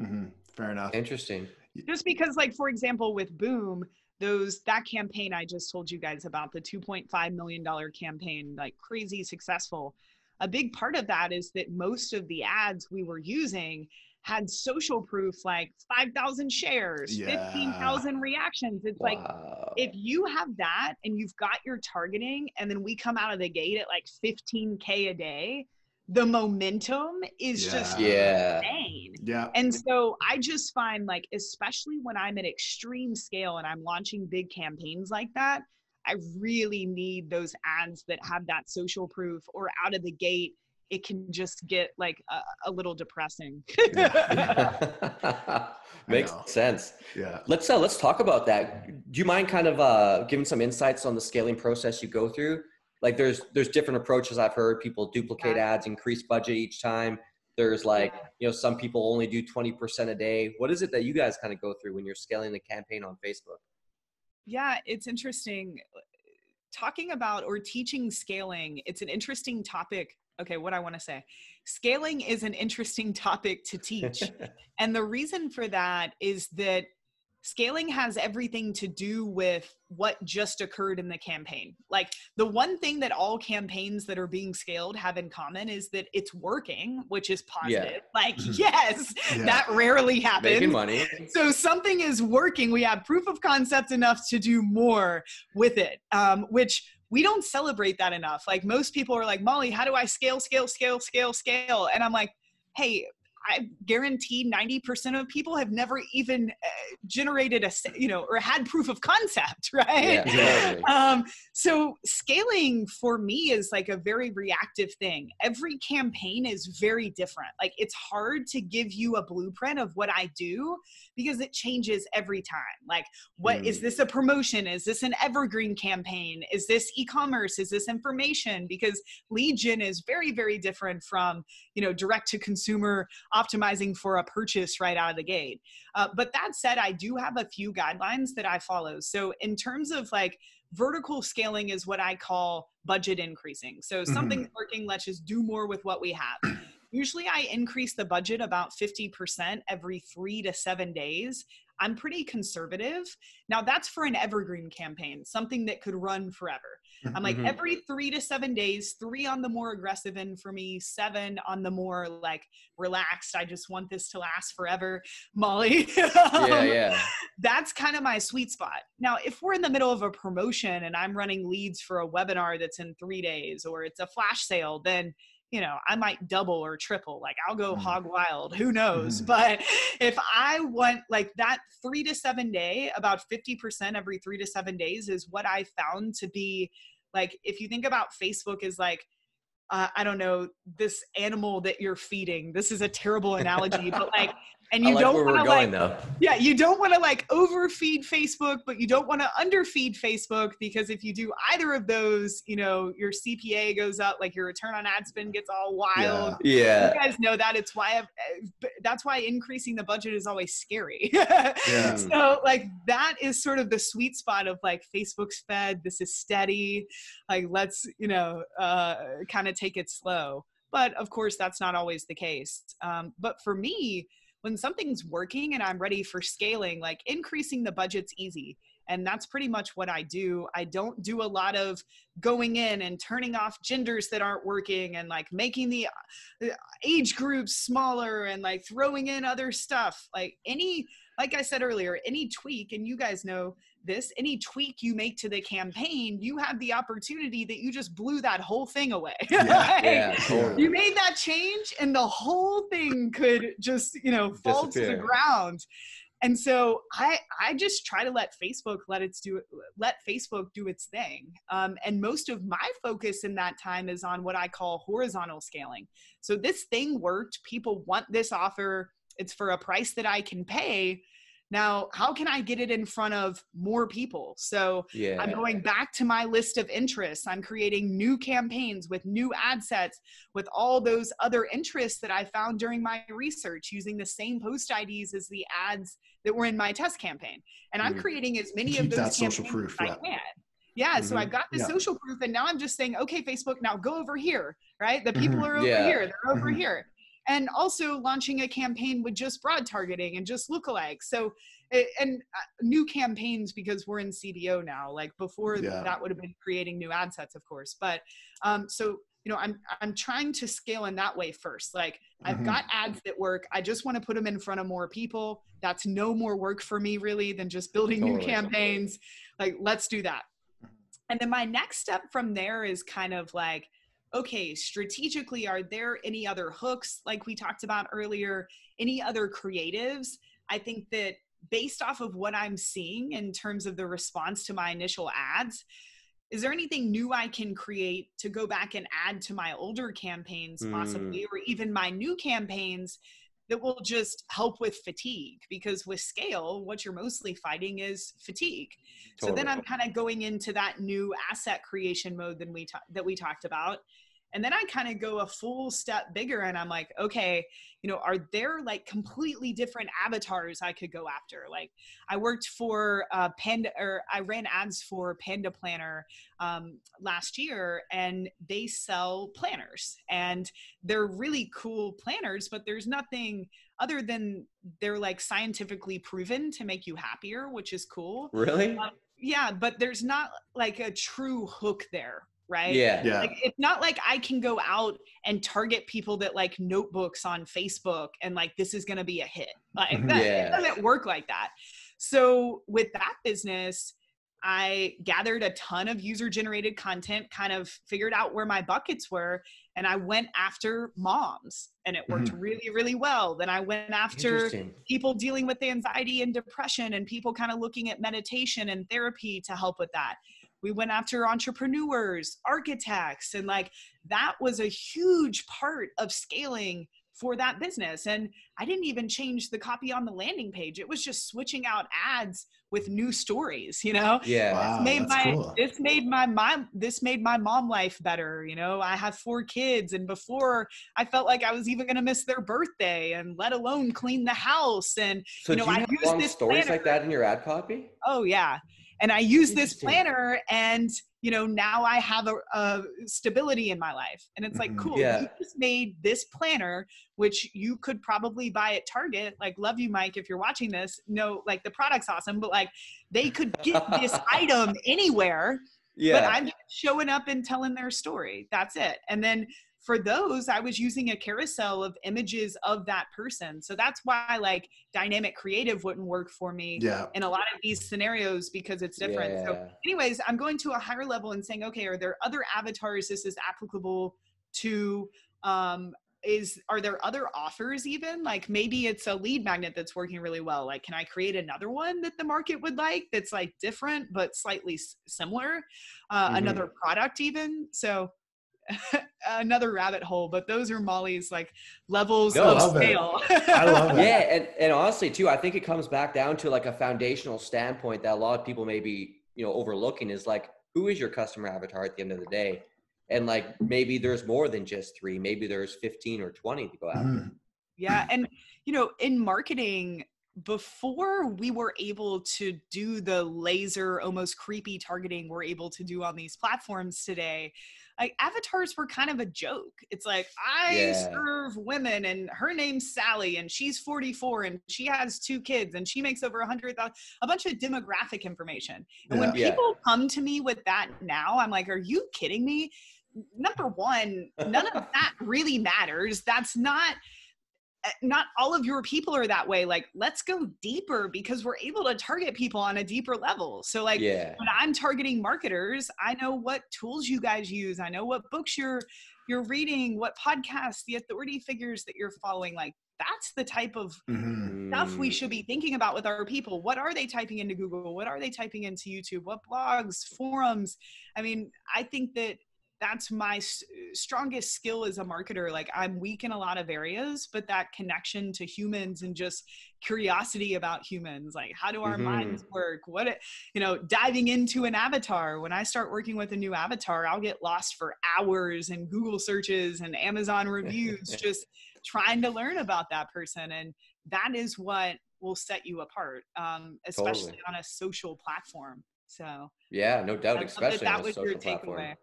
Mm-hmm. Fair enough. Interesting. Just because, like for example, with Boom, those that campaign I just told you guys about the 2.5 million dollar campaign, like crazy successful. A big part of that is that most of the ads we were using had social proof like 5,000 shares, yeah. 15,000 reactions. It's wow. like if you have that and you've got your targeting, and then we come out of the gate at like 15K a day, the momentum is yeah. just yeah. insane. Yeah. And so I just find like, especially when I'm at extreme scale and I'm launching big campaigns like that, I really need those ads that have that social proof or out of the gate it can just get like a, a little depressing. <laughs> Makes sense. Yeah. Let's uh, let's talk about that. Do you mind kind of uh, giving some insights on the scaling process you go through? Like there's there's different approaches I've heard. People duplicate yeah. ads, increase budget each time. There's like yeah. you know some people only do 20% a day. What is it that you guys kind of go through when you're scaling the campaign on Facebook? Yeah, it's interesting talking about or teaching scaling. It's an interesting topic okay, what I want to say. Scaling is an interesting <laughs> topic to teach. <laughs> and the reason for that is that scaling has everything to do with what just occurred in the campaign. Like the one thing that all campaigns that are being scaled have in common is that it's working, which is positive. Yeah. Like, yes, yeah. that rarely happens. Making money. So something is working. We have proof of concept enough to do more with it, um, which we don't celebrate that enough. Like most people are like, Molly, how do I scale, scale, scale, scale, scale? And I'm like, hey, I guarantee 90% of people have never even uh, generated a, you know, or had proof of concept, <laughs> right? Yeah, um, so scaling for me is like a very reactive thing. Every campaign is very different. Like it's hard to give you a blueprint of what I do because it changes every time. Like, what mm. is this a promotion? Is this an evergreen campaign? Is this e-commerce? Is this information? Because lead gen is very, very different from, you know, direct to consumer optimizing for a purchase right out of the gate. Uh, but that said, I do have a few guidelines that I follow. So in terms of like vertical scaling is what I call budget increasing. So something's mm-hmm. working, let's just do more with what we have. Usually I increase the budget about 50% every three to seven days. I'm pretty conservative. Now, that's for an evergreen campaign, something that could run forever. I'm like, mm-hmm. every three to seven days, three on the more aggressive end for me, seven on the more like relaxed. I just want this to last forever. Molly. <laughs> yeah, yeah. That's kind of my sweet spot. Now, if we're in the middle of a promotion and I'm running leads for a webinar that's in three days or it's a flash sale, then you know, I might double or triple. Like I'll go mm. hog wild. Who knows? Mm. But if I want like that three to seven day, about 50% every three to seven days is what I found to be like, if you think about Facebook as like, uh, I don't know, this animal that you're feeding. This is a terrible <laughs> analogy, but like and you like don't want to like though. yeah you don't want to like overfeed facebook but you don't want to underfeed facebook because if you do either of those you know your cpa goes up like your return on ad spend gets all wild. Yeah, yeah. you guys know that. It's why I've, eh, that's why increasing the budget is always scary. <laughs> Yeah. so like that is sort of the sweet spot of like facebook's fed. This is steady. Like let's you know uh kind of take it slow. But of course that's not always the case. Um, but for me when something's working and I'm ready for scaling, like increasing the budget's easy. And that's pretty much what I do. I don't do a lot of going in and turning off genders that aren't working and like making the uh, age groups smaller and like throwing in other stuff. Like any, like I said earlier, any tweak, and you guys know this any tweak you make to the campaign you have the opportunity that you just blew that whole thing away. <laughs> Yeah, like, yeah totally. you made that change and the whole thing could just you know fall Disappear. to the ground. And so i i just try to let facebook let its do let facebook do its thing. Um, and most of my focus in that time is on what i call horizontal scaling. So this thing worked. People want this offer it's for a price that i can pay now, how can I get it in front of more people? So yeah. I'm going back to my list of interests. I'm creating new campaigns with new ad sets with all those other interests that I found during my research using the same post IDs as the ads that were in my test campaign. And I'm mm. creating as many of those social proof, as I can. Yeah, mm-hmm. so I've got the yeah. social proof, and now I'm just saying, okay, Facebook, now go over here, right? The people mm-hmm. are over yeah. here, they're over mm-hmm. here and also launching a campaign with just broad targeting and just lookalikes. So, and uh, new campaigns because we're in CBO now. Like before, yeah. that would have been creating new ad sets, of course. But um, so you know, I'm I'm trying to scale in that way first. Like I've mm-hmm. got ads that work. I just want to put them in front of more people. That's no more work for me really than just building totally. new campaigns. Like let's do that. Mm-hmm. And then my next step from there is kind of like okay, strategically, are there any other hooks like we talked about earlier, any other creatives? I think that based off of what I'm seeing in terms of the response to my initial ads, is there anything new I can create to go back and add to my older campaigns, possibly, mm. or even my new campaigns that will just help with fatigue? Because with scale, what you're mostly fighting is fatigue. Totally. So then I'm kind of going into that new asset creation mode than we ta- that we talked about and then I kind of go a full step bigger and I'm like, okay, you know, are there like completely different avatars I could go after? Like I worked for uh, Panda or I ran ads for Panda Planner um, last year and they sell planners and they're really cool planners, but there's nothing other than they're like scientifically proven to make you happier, which is cool. Really? Um, yeah, but there's not like a true hook there, right? Yeah. yeah. Like it's not like I can go out and target people that like notebooks on Facebook and like this is gonna be a hit. Like mm-hmm. that, yeah. it doesn't work like that. So with that business, I gathered a ton of user generated content, kind of figured out where my buckets were, and I went after moms and it worked mm-hmm. really, really well. Then I went after people dealing with the anxiety and depression and people kind of looking at meditation and therapy to help with that we went after entrepreneurs architects and like that was a huge part of scaling for that business. And i didn't even change the copy on the landing page. It was just switching out ads with new stories you know? Yeah. Wow, this made my cool. this made my mom this made my mom life better you know? I have four kids and before i felt like i was even going to miss their birthday and let alone clean the house and so you know do you i have long stories planner. like that in your ad copy? Oh yeah and I use this planner and you know now i have a, a stability in my life and it's like Mhm. cool Yeah. you just made this planner which you could probably buy at target like love you mike if you're watching this no like the product's awesome but like they could get this <laughs> item anywhere yeah. but I'm just showing up and telling their story. That's it. And then for those, I was using a carousel of images of that person. So that's why like dynamic creative wouldn't work for me Yeah. in a lot of these scenarios because it's different. So anyways, I'm going to a higher level and saying, okay, are there other avatars this is applicable to? Um, is are there other offers even like maybe it's a lead magnet that's working really well like can i create another one that the market would like that's like different but slightly s- similar uh, Mhm. another product even so <laughs> another rabbit hole but those are molly's like levels No, of I love it. scale <laughs> I love it. yeah and, and honestly too i think it comes back down to like a foundational standpoint that a lot of people may be you know overlooking is like who is your customer avatar at the end of the day and like maybe there's more than just three maybe there's 15 or 20 to go after Mhm. Yeah. And, you know, in marketing, before we were able to do the laser, almost creepy targeting we're able to do on these platforms today, like avatars were kind of a joke. It's like, I Yeah. serve women and her name's Sally and she's 44 and she has two kids and she makes over a hundred thousand, a bunch of demographic information. And when Yeah. people come to me with that now, I'm like, are you kidding me? Number one, none of that really matters. That's not not all of your people are that way like let's go deeper because we're able to target people on a deeper level. So like yeah. when i'm targeting marketers i know what tools you guys use. I know what books you're you're reading what podcasts the authority figures that you're following. Like that's the type of Mhm. stuff we Mm. should be thinking about with our people. What are they typing into google? What are they typing into youtube? What blogs forums? I mean i think that that's my strongest skill as a marketer like i'm weak in a lot of areas but that connection to humans and just curiosity about humans like how do our Mhm. minds work what it, you know diving into an avatar when i start working with a new avatar i'll get lost for hours in google searches and amazon reviews <laughs> just trying to learn about that person and that is what will set you apart um, especially Totally. on a social platform so yeah no doubt that especially that a was your social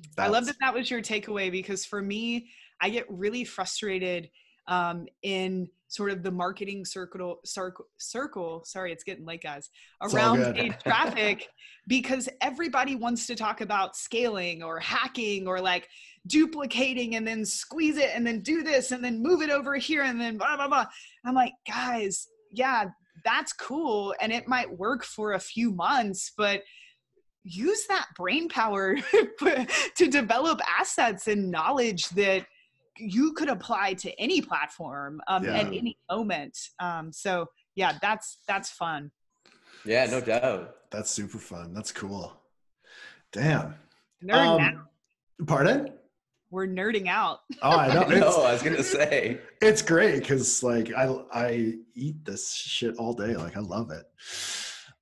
takeaway. I love that that was your takeaway because for me, I get really frustrated um, in sort of the marketing circle, circle, circle. Sorry, it's getting late, guys. Around paid traffic, <laughs> because everybody wants to talk about scaling or hacking or like duplicating and then squeeze it and then do this and then move it over here and then blah blah blah. I'm like, guys, yeah, that's cool and it might work for a few months, but use that brain power <laughs> to develop assets and knowledge that you could apply to any platform um, at any moment um, so yeah that's that's fun yeah no doubt That's super fun. That's cool. Damn. nerd Um, out. pardon? we're nerding out Oh, I know. <laughs> no It's, i was gonna say it's great because like I I eat this shit all day. Like I love it.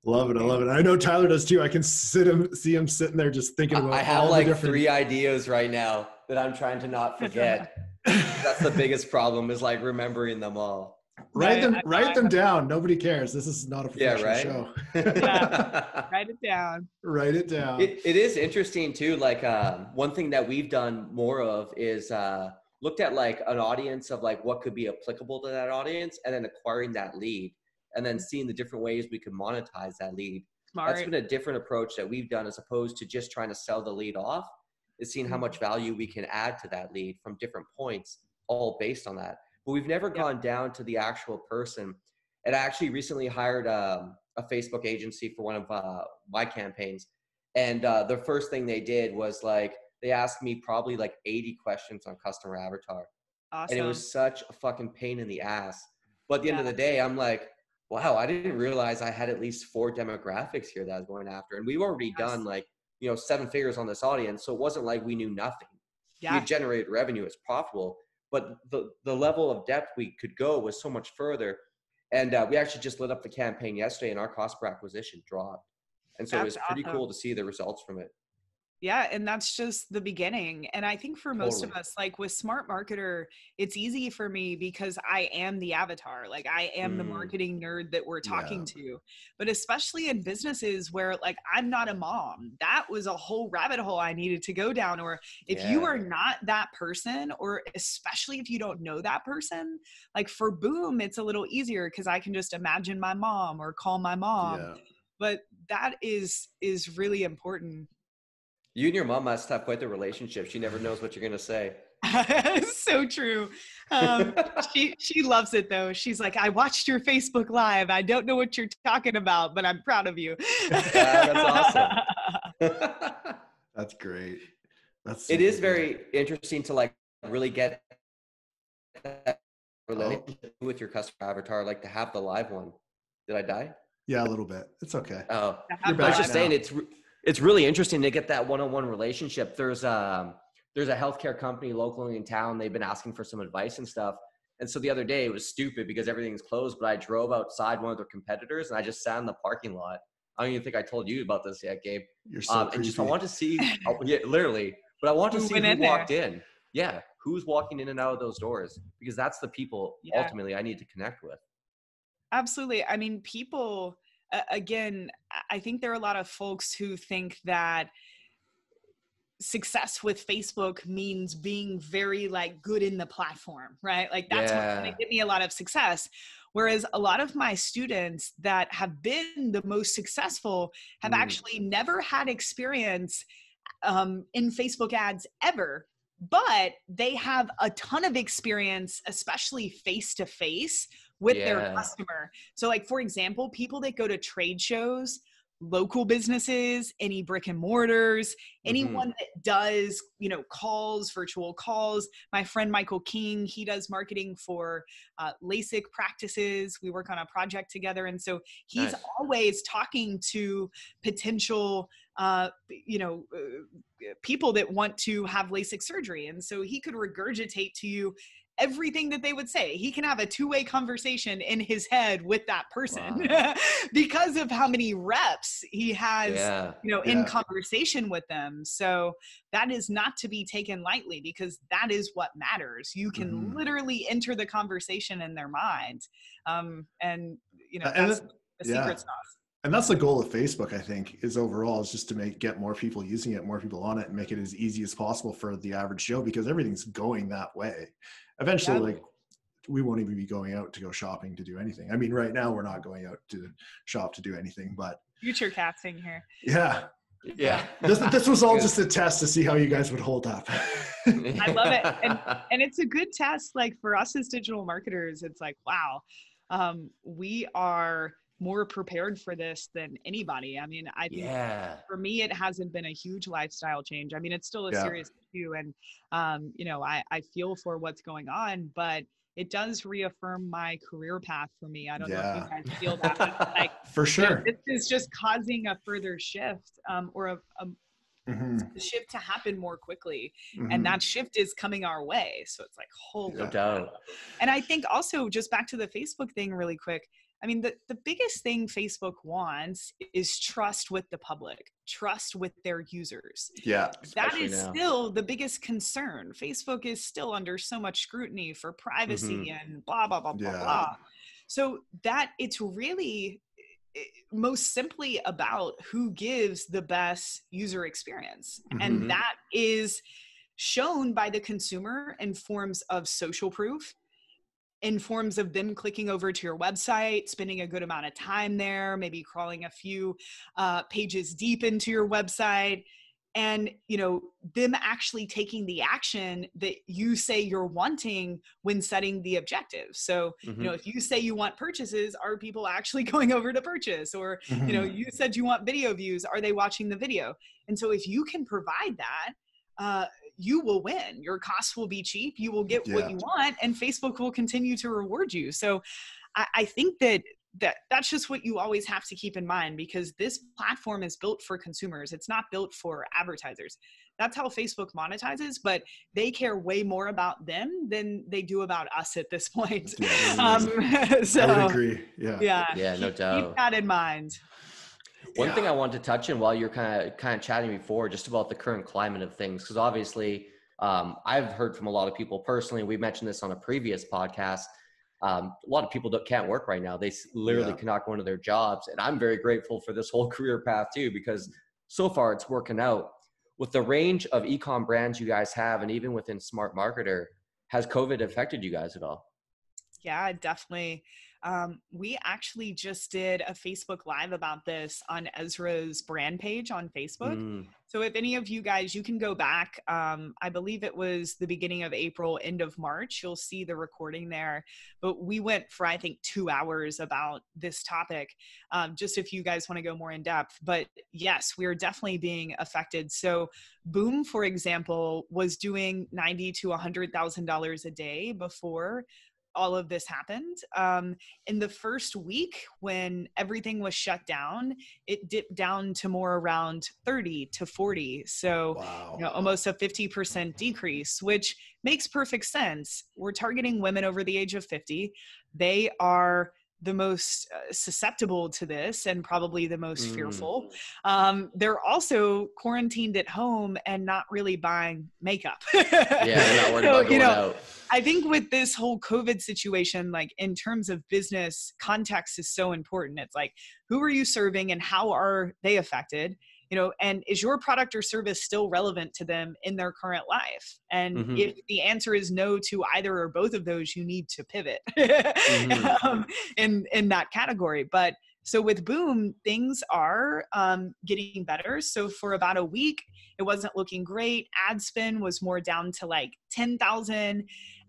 Love it. I love it. I know Tyler does too. I can sit him, see him sitting there just thinking about i have all like the different. three ideas right now that i'm trying to not forget that's the biggest problem is like remembering them all write them. I- I- write them down. Nobody cares. This is not a Yeah, professional right? show. write it down <laughs> write it down. It, it is interesting too. Like um, one thing that we've done more of is uh, looked at like an audience of like what could be applicable to that audience, and then acquiring that lead, and then seeing the different ways we can monetize that lead. smart That's been a different approach that we've done as opposed to just trying to sell the lead off. Is seeing how much value we can add to that lead from different points, all based on that. But we've never Yeah. gone down to the actual person. And I actually recently hired um, a Facebook agency for one of uh, my campaigns. And uh, the first thing they did was like, they asked me probably like 80 questions on customer avatar. awesome And it was such a fucking pain in the ass. But at the end of the day, I'm like, wow, I didn't realize I had at least four demographics here that I was going after. And we've already Yes. done like, you know, seven figures on this audience. So it wasn't like we knew nothing. yeah We generated revenue, it's profitable. But the, the level of depth we could go was so much further. And uh, we actually just lit up the campaign yesterday and our cost per acquisition dropped. And so it was pretty awesome. cool to see the results from it. Yeah and that's just the beginning and i think for most totally. of us like with smart marketer it's easy for me because i am the avatar like i am mm. the marketing nerd that we're talking yeah. to but especially in businesses where like i'm not a mom that was a whole rabbit hole i needed to go down or if yeah. you are not that person or especially if you don't know that person like for boom it's a little easier because i can just imagine my mom or call my mom yeah. but that is is really important you and your mom must have quite the relationship. She never knows what you're gonna say. <laughs> so true. Um, she she loves it though. She's like, I watched your Facebook Live. I don't know what you're talking about, but I'm proud of you. yeah, <laughs> that's awesome. <laughs> that's great. That's it is very interesting to like really get related oh. with your customer avatar, like to have the live one. Did I die? Yeah, a little bit. It's okay. Oh, I was just saying it's it's really interesting to get that one-on-one relationship. There's a um, there's a healthcare company locally in town. They've been asking for some advice and stuff. And so the other day it was stupid because everything's closed, but I drove outside one of their competitors and I just sat in the parking lot. I don't even think I told you about this yet, Gabe. You're so um, and just I want to see, <laughs> oh, yeah, literally, but I want to who see who in walked there? in. Yeah, who's walking in and out of those doors because that's the people yeah. ultimately I need to connect with. Absolutely. I mean, people again, I think there are a lot of folks who think that success with Facebook means being very like good in the platform, right? Like that's yeah. what's going to give me a lot of success. Whereas a lot of my students that have been the most successful have mm. actually never had experience um, in Facebook ads ever, but they have a ton of experience, especially face to face with yeah. their customer. So, like, for example, people that go to trade shows, local businesses, any brick and mortars, mm-hmm. anyone that does, you know, calls, virtual calls. My friend Michael King, he does marketing for uh, LASIK practices. We work on a project together. And so he's nice. always talking to potential, uh, you know, uh, people that want to have LASIK surgery. And so he could regurgitate to you everything that they would say. He can have a two way conversation in his head with that person wow. <laughs> because of how many reps he has, yeah. you know, yeah. in conversation with them. So that is not to be taken lightly because that is what matters. You can mm-hmm. literally enter the conversation in their mind. Um, and, you know, that's the yeah. secret sauce and that's the goal of facebook i think is overall is just to make get more people using it more people on it and make it as easy as possible for the average joe because everything's going that way eventually yeah. like we won't even be going out to go shopping to do anything. I mean right now we're not going out to shop to do anything but future casting here. Yeah. Yeah. <laughs> This, this was all just a test to see how you guys would hold up. <laughs> I love it. And, <laughs> and it's a good test. Like for us as digital marketers it's like wow. Um, we are more prepared for this than anybody. I mean, I think yeah. for me, it hasn't been a huge lifestyle change. I mean, it's still a yeah. serious issue, and um, you know, I, I feel for what's going on, but it does reaffirm my career path for me. I don't yeah. know if you guys feel that, like <laughs> for sure, this is just causing a further shift um, or a, a Mm-hmm. shift to happen more quickly mm-hmm. and that shift is coming our way so it's like holy no doubt and i think also just back to the facebook thing really quick I mean, the, the biggest thing Facebook wants is trust with the public, trust with their users. Yeah. That is now. still the biggest concern. Facebook is still under so much scrutiny for privacy mm-hmm. and blah, blah, blah, blah, yeah. blah. So that it's really eh, most simply about who gives the best user experience. Mm-hmm. And that is shown by the consumer in forms of social proof in forms of them clicking over to your website, spending a good amount of time there, maybe crawling a few uh, pages deep into your website, and you know them actually taking the action that you say you're wanting when setting the objective so mm-hmm. you know if you say you want purchases are people actually <laughs> going over to purchase or mm-hmm. you know mm-hmm. you said you want video views are they watching the video and so if you can provide that uh, you will win. Your costs will be cheap. You will get yeah. what you want, and Facebook will continue to reward you. So, I, I think that that that's just what you always have to keep in mind because this platform is built for consumers. It's not built for advertisers. That's how facebook monetizes but they care way more about them than they do about us at this <laughs> point. Yeah, um, so <laughs> i would agree. Yeah. Yeah. Yeah no doubt keep that in mind One yeah. thing I wanted to touch on while you're kind of kind of chatting before, just about the current climate of things, because obviously um, I've heard from a lot of people personally. We mentioned this on a previous podcast. Um, a lot of people that can't work right now. They literally yeah. cannot go into their jobs, and I'm very grateful for this <laughs> whole career path too, because so far it's working out. With the range of ecom brands you guys have, and even within Smart Marketer, has COVID affected you guys at all? Yeah, definitely. Um, we actually just did a Facebook Live about this on Ezra's brand page on Facebook. Mm. So if any of you guys, you can go back. Um, I believe it was the beginning of April, end of March. You'll see the recording there. But we went for I think two hours about this topic. Um, just if you guys want to go more in depth. But yes, we are definitely being affected. So Boom, for example, was doing ninety to hundred thousand dollars a day before all of this happened. Um, in the first week, when everything was shut down, it dipped down to more around 30 to 40. So, wow. you know, almost a 50% decrease, which makes perfect sense. We're targeting women over the age of 50. They are the most uh, susceptible to this and probably the most mm. fearful. Um, they're also quarantined at home and not really buying makeup. yeah, not <laughs> so, about you know, out. I think with this whole COVID situation, like in terms of business, context is so important. It's like, who are you serving and how are they affected? You know and is your product or service still relevant to them in their current life and mm-hmm. if the answer is no to either or both of those you need to pivot mm-hmm. <laughs> um, in in that category but so with boom things are um, getting better so for about a week it wasn't looking great ad spend was more down to like 10000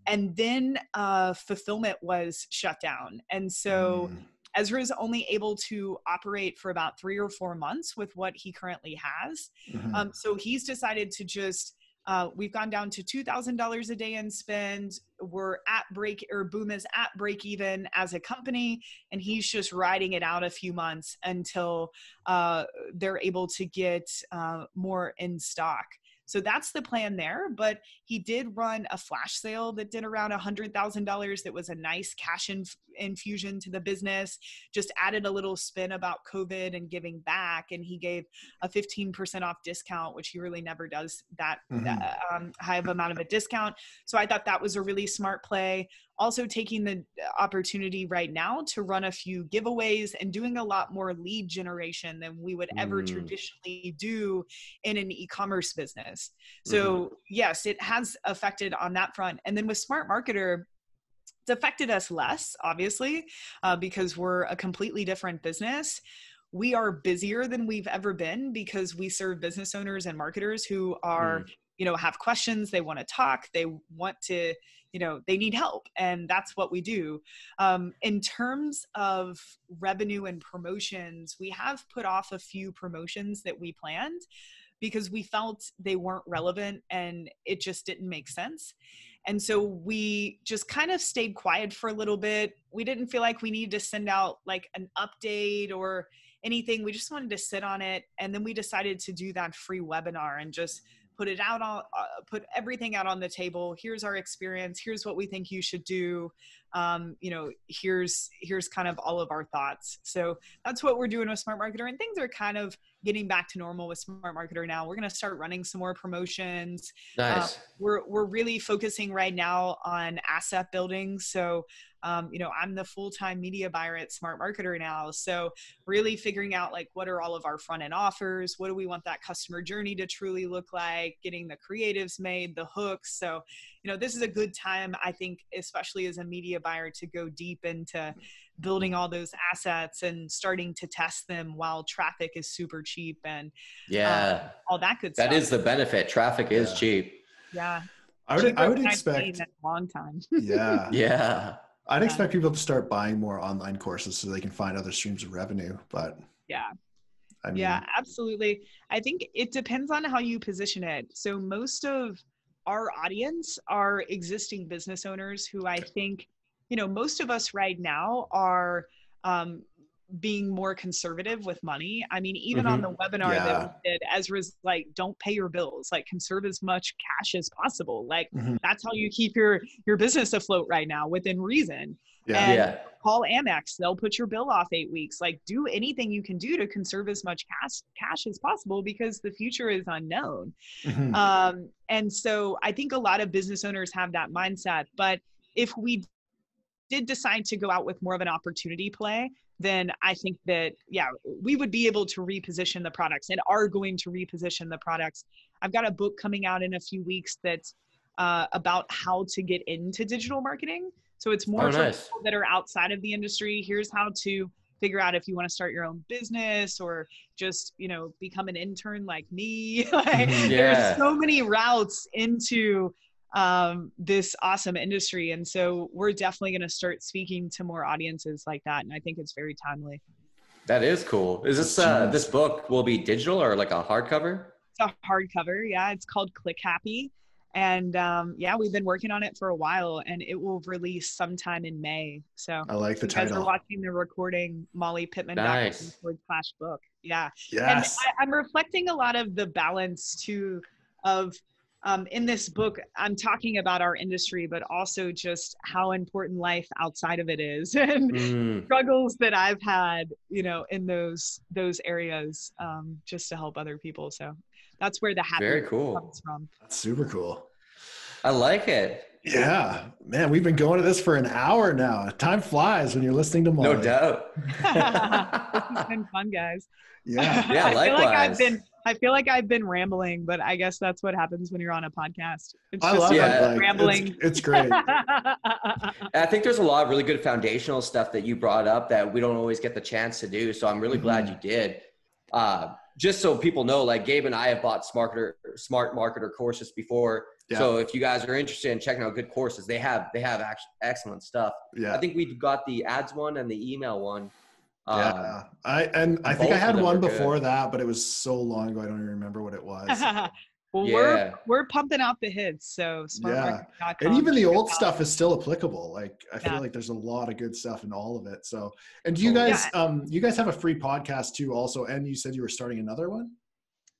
and then uh, fulfillment was shut down and so mm. Ezra is only able to operate for about three or four months with what he currently has. Mm-hmm. Um, so he's decided to just uh, we've gone down to $2,000 a day in spend. We're at break, or Boom is at break even as a company, and he's just riding it out a few months until uh, they're able to get uh, more in stock. So that's the plan there. But he did run a flash sale that did around a $100,000 that was a nice cash inf- infusion to the business, just added a little spin about COVID and giving back. And he gave a 15% off discount, which he really never does that, mm-hmm. that um, high of amount of a discount. So I thought that was a really smart play also taking the opportunity right now to run a few giveaways and doing a lot more lead generation than we would ever mm. traditionally do in an e-commerce business so mm-hmm. yes it has affected on that front and then with smart marketer it's affected us less obviously uh, because we're a completely different business we are busier than we've ever been because we serve business owners and marketers who are mm. you know have questions they want to talk they want to you know they need help and that's what we do. Um, in terms of revenue and promotions we have put off a few promotions that we planned because we felt they weren't relevant and it just didn't make sense. And so we just kind of stayed quiet for a little bit. We didn't feel like we needed to send out like an update or anything. We just wanted to sit on it and then we decided to do that free webinar and just put it out on uh, put everything out on the table. Here's our experience. Here's what we think you should do. Um, you know here's here's kind of all of our thoughts. So that's what we're doing with smart marketer and things are kind of getting back to normal with smart marketer now. We're going to start running some more promotions. Nice. Uh, we're we're really focusing right now on asset building. So um, you know i'm the full-time media buyer at smart marketer now so really figuring out like what are all of our front end offers what do we want that customer journey to truly look like getting the creatives made the hooks so you know this is a good time i think especially as a media buyer to go deep into building all those assets and starting to test them while traffic is super cheap and yeah um, all that good that stuff. That is the benefit traffic yeah. is cheap yeah I would, I would expect a long time. yeah. <laughs> Yeah. I'd yeah. expect people to start buying more online courses so they can find other streams of revenue. But yeah, I mean, yeah, absolutely. I think it depends on how you position it. So most of our audience are existing business owners who I think, you know, most of us right now are um, being more conservative with money. I mean, even mm-hmm. on the webinar yeah. that we did, Ezra's like, don't pay your bills, like conserve as much cash as possible. Like mm-hmm. that's how you keep your your business afloat right now within reason. Yeah. And yeah. call Amex, they'll put your bill off eight weeks. Like do anything you can do to conserve as much cash cash as possible because the future is unknown. Mm-hmm. Um, and so I think a lot of business owners have that mindset. But if we did decide to go out with more of an opportunity play, then I think that, yeah, we would be able to reposition the products and are going to reposition the products. I've got a book coming out in a few weeks that's uh, about how to get into digital marketing. So it's more oh, for nice. people that are outside of the industry. Here's how to figure out if you want to start your own business or just you know become an intern like me <laughs> like, mm-hmm. yeah. there's so many routes into um, this awesome industry. And so we're definitely going to start speaking to more audiences like that. And I think it's very timely. That is cool. Is this uh, this book will be digital or like a hardcover? It's a hardcover. Yeah, it's called Click Happy, and um, yeah, we've been working on it for a while, and it will release sometime in May. So I like the you title. Guys are watching the recording, Molly Pittman. Nice. Slash book. Yeah. Yes. And I, I'm reflecting a lot of the balance too of um, in this book, I'm talking about our industry, but also just how important life outside of it is <laughs> and mm. struggles that I've had, you know, in those those areas, um, just to help other people. So that's where the happy very cool comes from. That's super cool. I like it. Yeah, man, we've been going to this for an hour now. Time flies when you're listening to Molly. No doubt. <laughs> <laughs> this has been fun, guys. Yeah, yeah. <laughs> I likewise. feel like I've been I feel like I've been rambling, but I guess that's what happens when you're on a podcast. It's I love it. Like, rambling. It's, it's great. I think there's a lot of really good foundational stuff that you brought up that we don't always get the chance to do. So I'm really mm-hmm. glad you did. Uh, just so people know, like Gabe and I have bought smarter smart marketer courses before. Yeah. So if you guys are interested in checking out good courses, they have they have actually excellent stuff. Yeah. I think we've got the ads one and the email one. Yeah, um, I and I think I had one before good. that, but it was so long ago I don't even remember what it was. <laughs> well, yeah. we're we're pumping out the hits, so yeah, and even the old stuff is still applicable. Like I feel yeah. like there's a lot of good stuff in all of it. So, and do you guys, yeah. um, you guys have a free podcast too, also, and you said you were starting another one.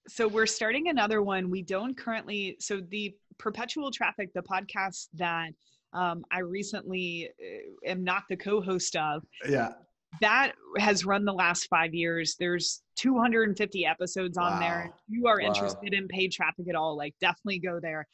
So we're starting another one. We don't currently. So the perpetual traffic, the podcast that um, I recently uh, am not the co-host of. Yeah that has run the last five years. There's 250 episodes on wow. there. If you are wow. interested in paid traffic at all, like definitely go there.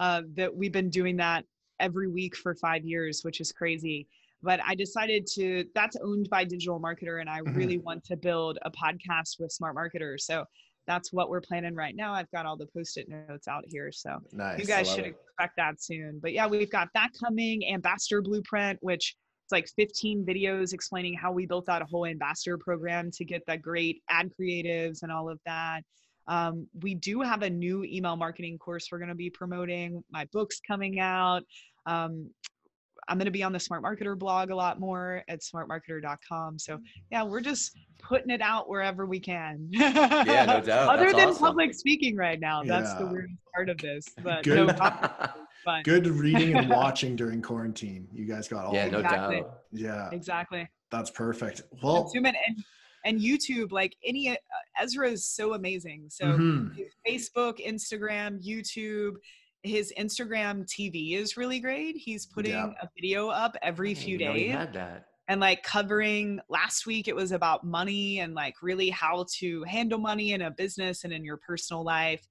Uh, that we've been doing that every week for five years, which is crazy. But I decided to. That's owned by Digital Marketer, and I mm-hmm. really want to build a podcast with smart marketers. So that's what we're planning right now. I've got all the post-it notes out here, so nice. you guys should it. expect that soon. But yeah, we've got that coming. Ambassador Blueprint, which it's like 15 videos explaining how we built out a whole ambassador program to get the great ad creatives and all of that. Um, we do have a new email marketing course we're going to be promoting. My book's coming out. Um, I'm going to be on the Smart Marketer blog a lot more at smartmarketer.com. So, yeah, we're just putting it out wherever we can. yeah, no <laughs> doubt. Other That's than awesome. public speaking right now. Yeah. That's the weirdest part of this. But Good. no, <laughs> fun. Good reading and <laughs> watching during quarantine. You guys got all. Yeah, no exactly. doubt. Yeah, exactly. That's perfect. Well, and, and YouTube, like any uh, Ezra is so amazing. So mm-hmm. Facebook, Instagram, YouTube. His Instagram TV is really great. He's putting a video up every few days. had that and like covering last week it was about money and like really how to handle money in a business and in your personal life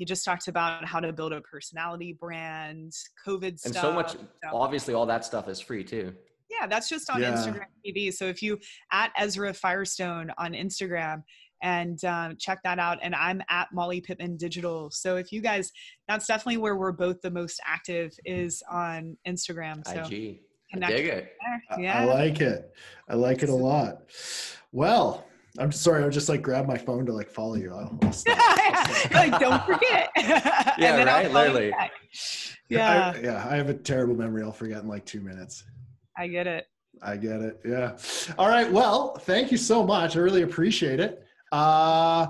he just talked about how to build a personality brand, COVID and stuff. And so much, obviously, all that stuff is free too. Yeah, that's just on yeah. Instagram TV. So if you at Ezra Firestone on Instagram and um, check that out, and I'm at Molly Pittman Digital. So if you guys, that's definitely where we're both the most active is on Instagram. So IG. I dig it. Yeah. I like it. I like it a lot. Well, I'm sorry. I'll just like grab my phone to like follow you. I'll, <laughs> I'll like, don't forget. <laughs> yeah, right. Literally. Yeah. I, yeah. I have a terrible memory. I'll forget in like two minutes. I get it. I get it. Yeah. All right. Well, thank you so much. I really appreciate it. Uh,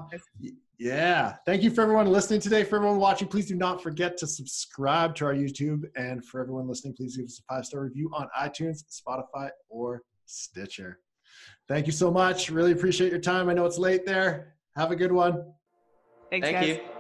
yeah. Thank you for everyone listening today. For everyone watching, please do not forget to subscribe to our YouTube. And for everyone listening, please give us a five star review on iTunes, Spotify, or Stitcher. Thank you so much. Really appreciate your time. I know it's late there. Have a good one. Thanks, Thank guys. you.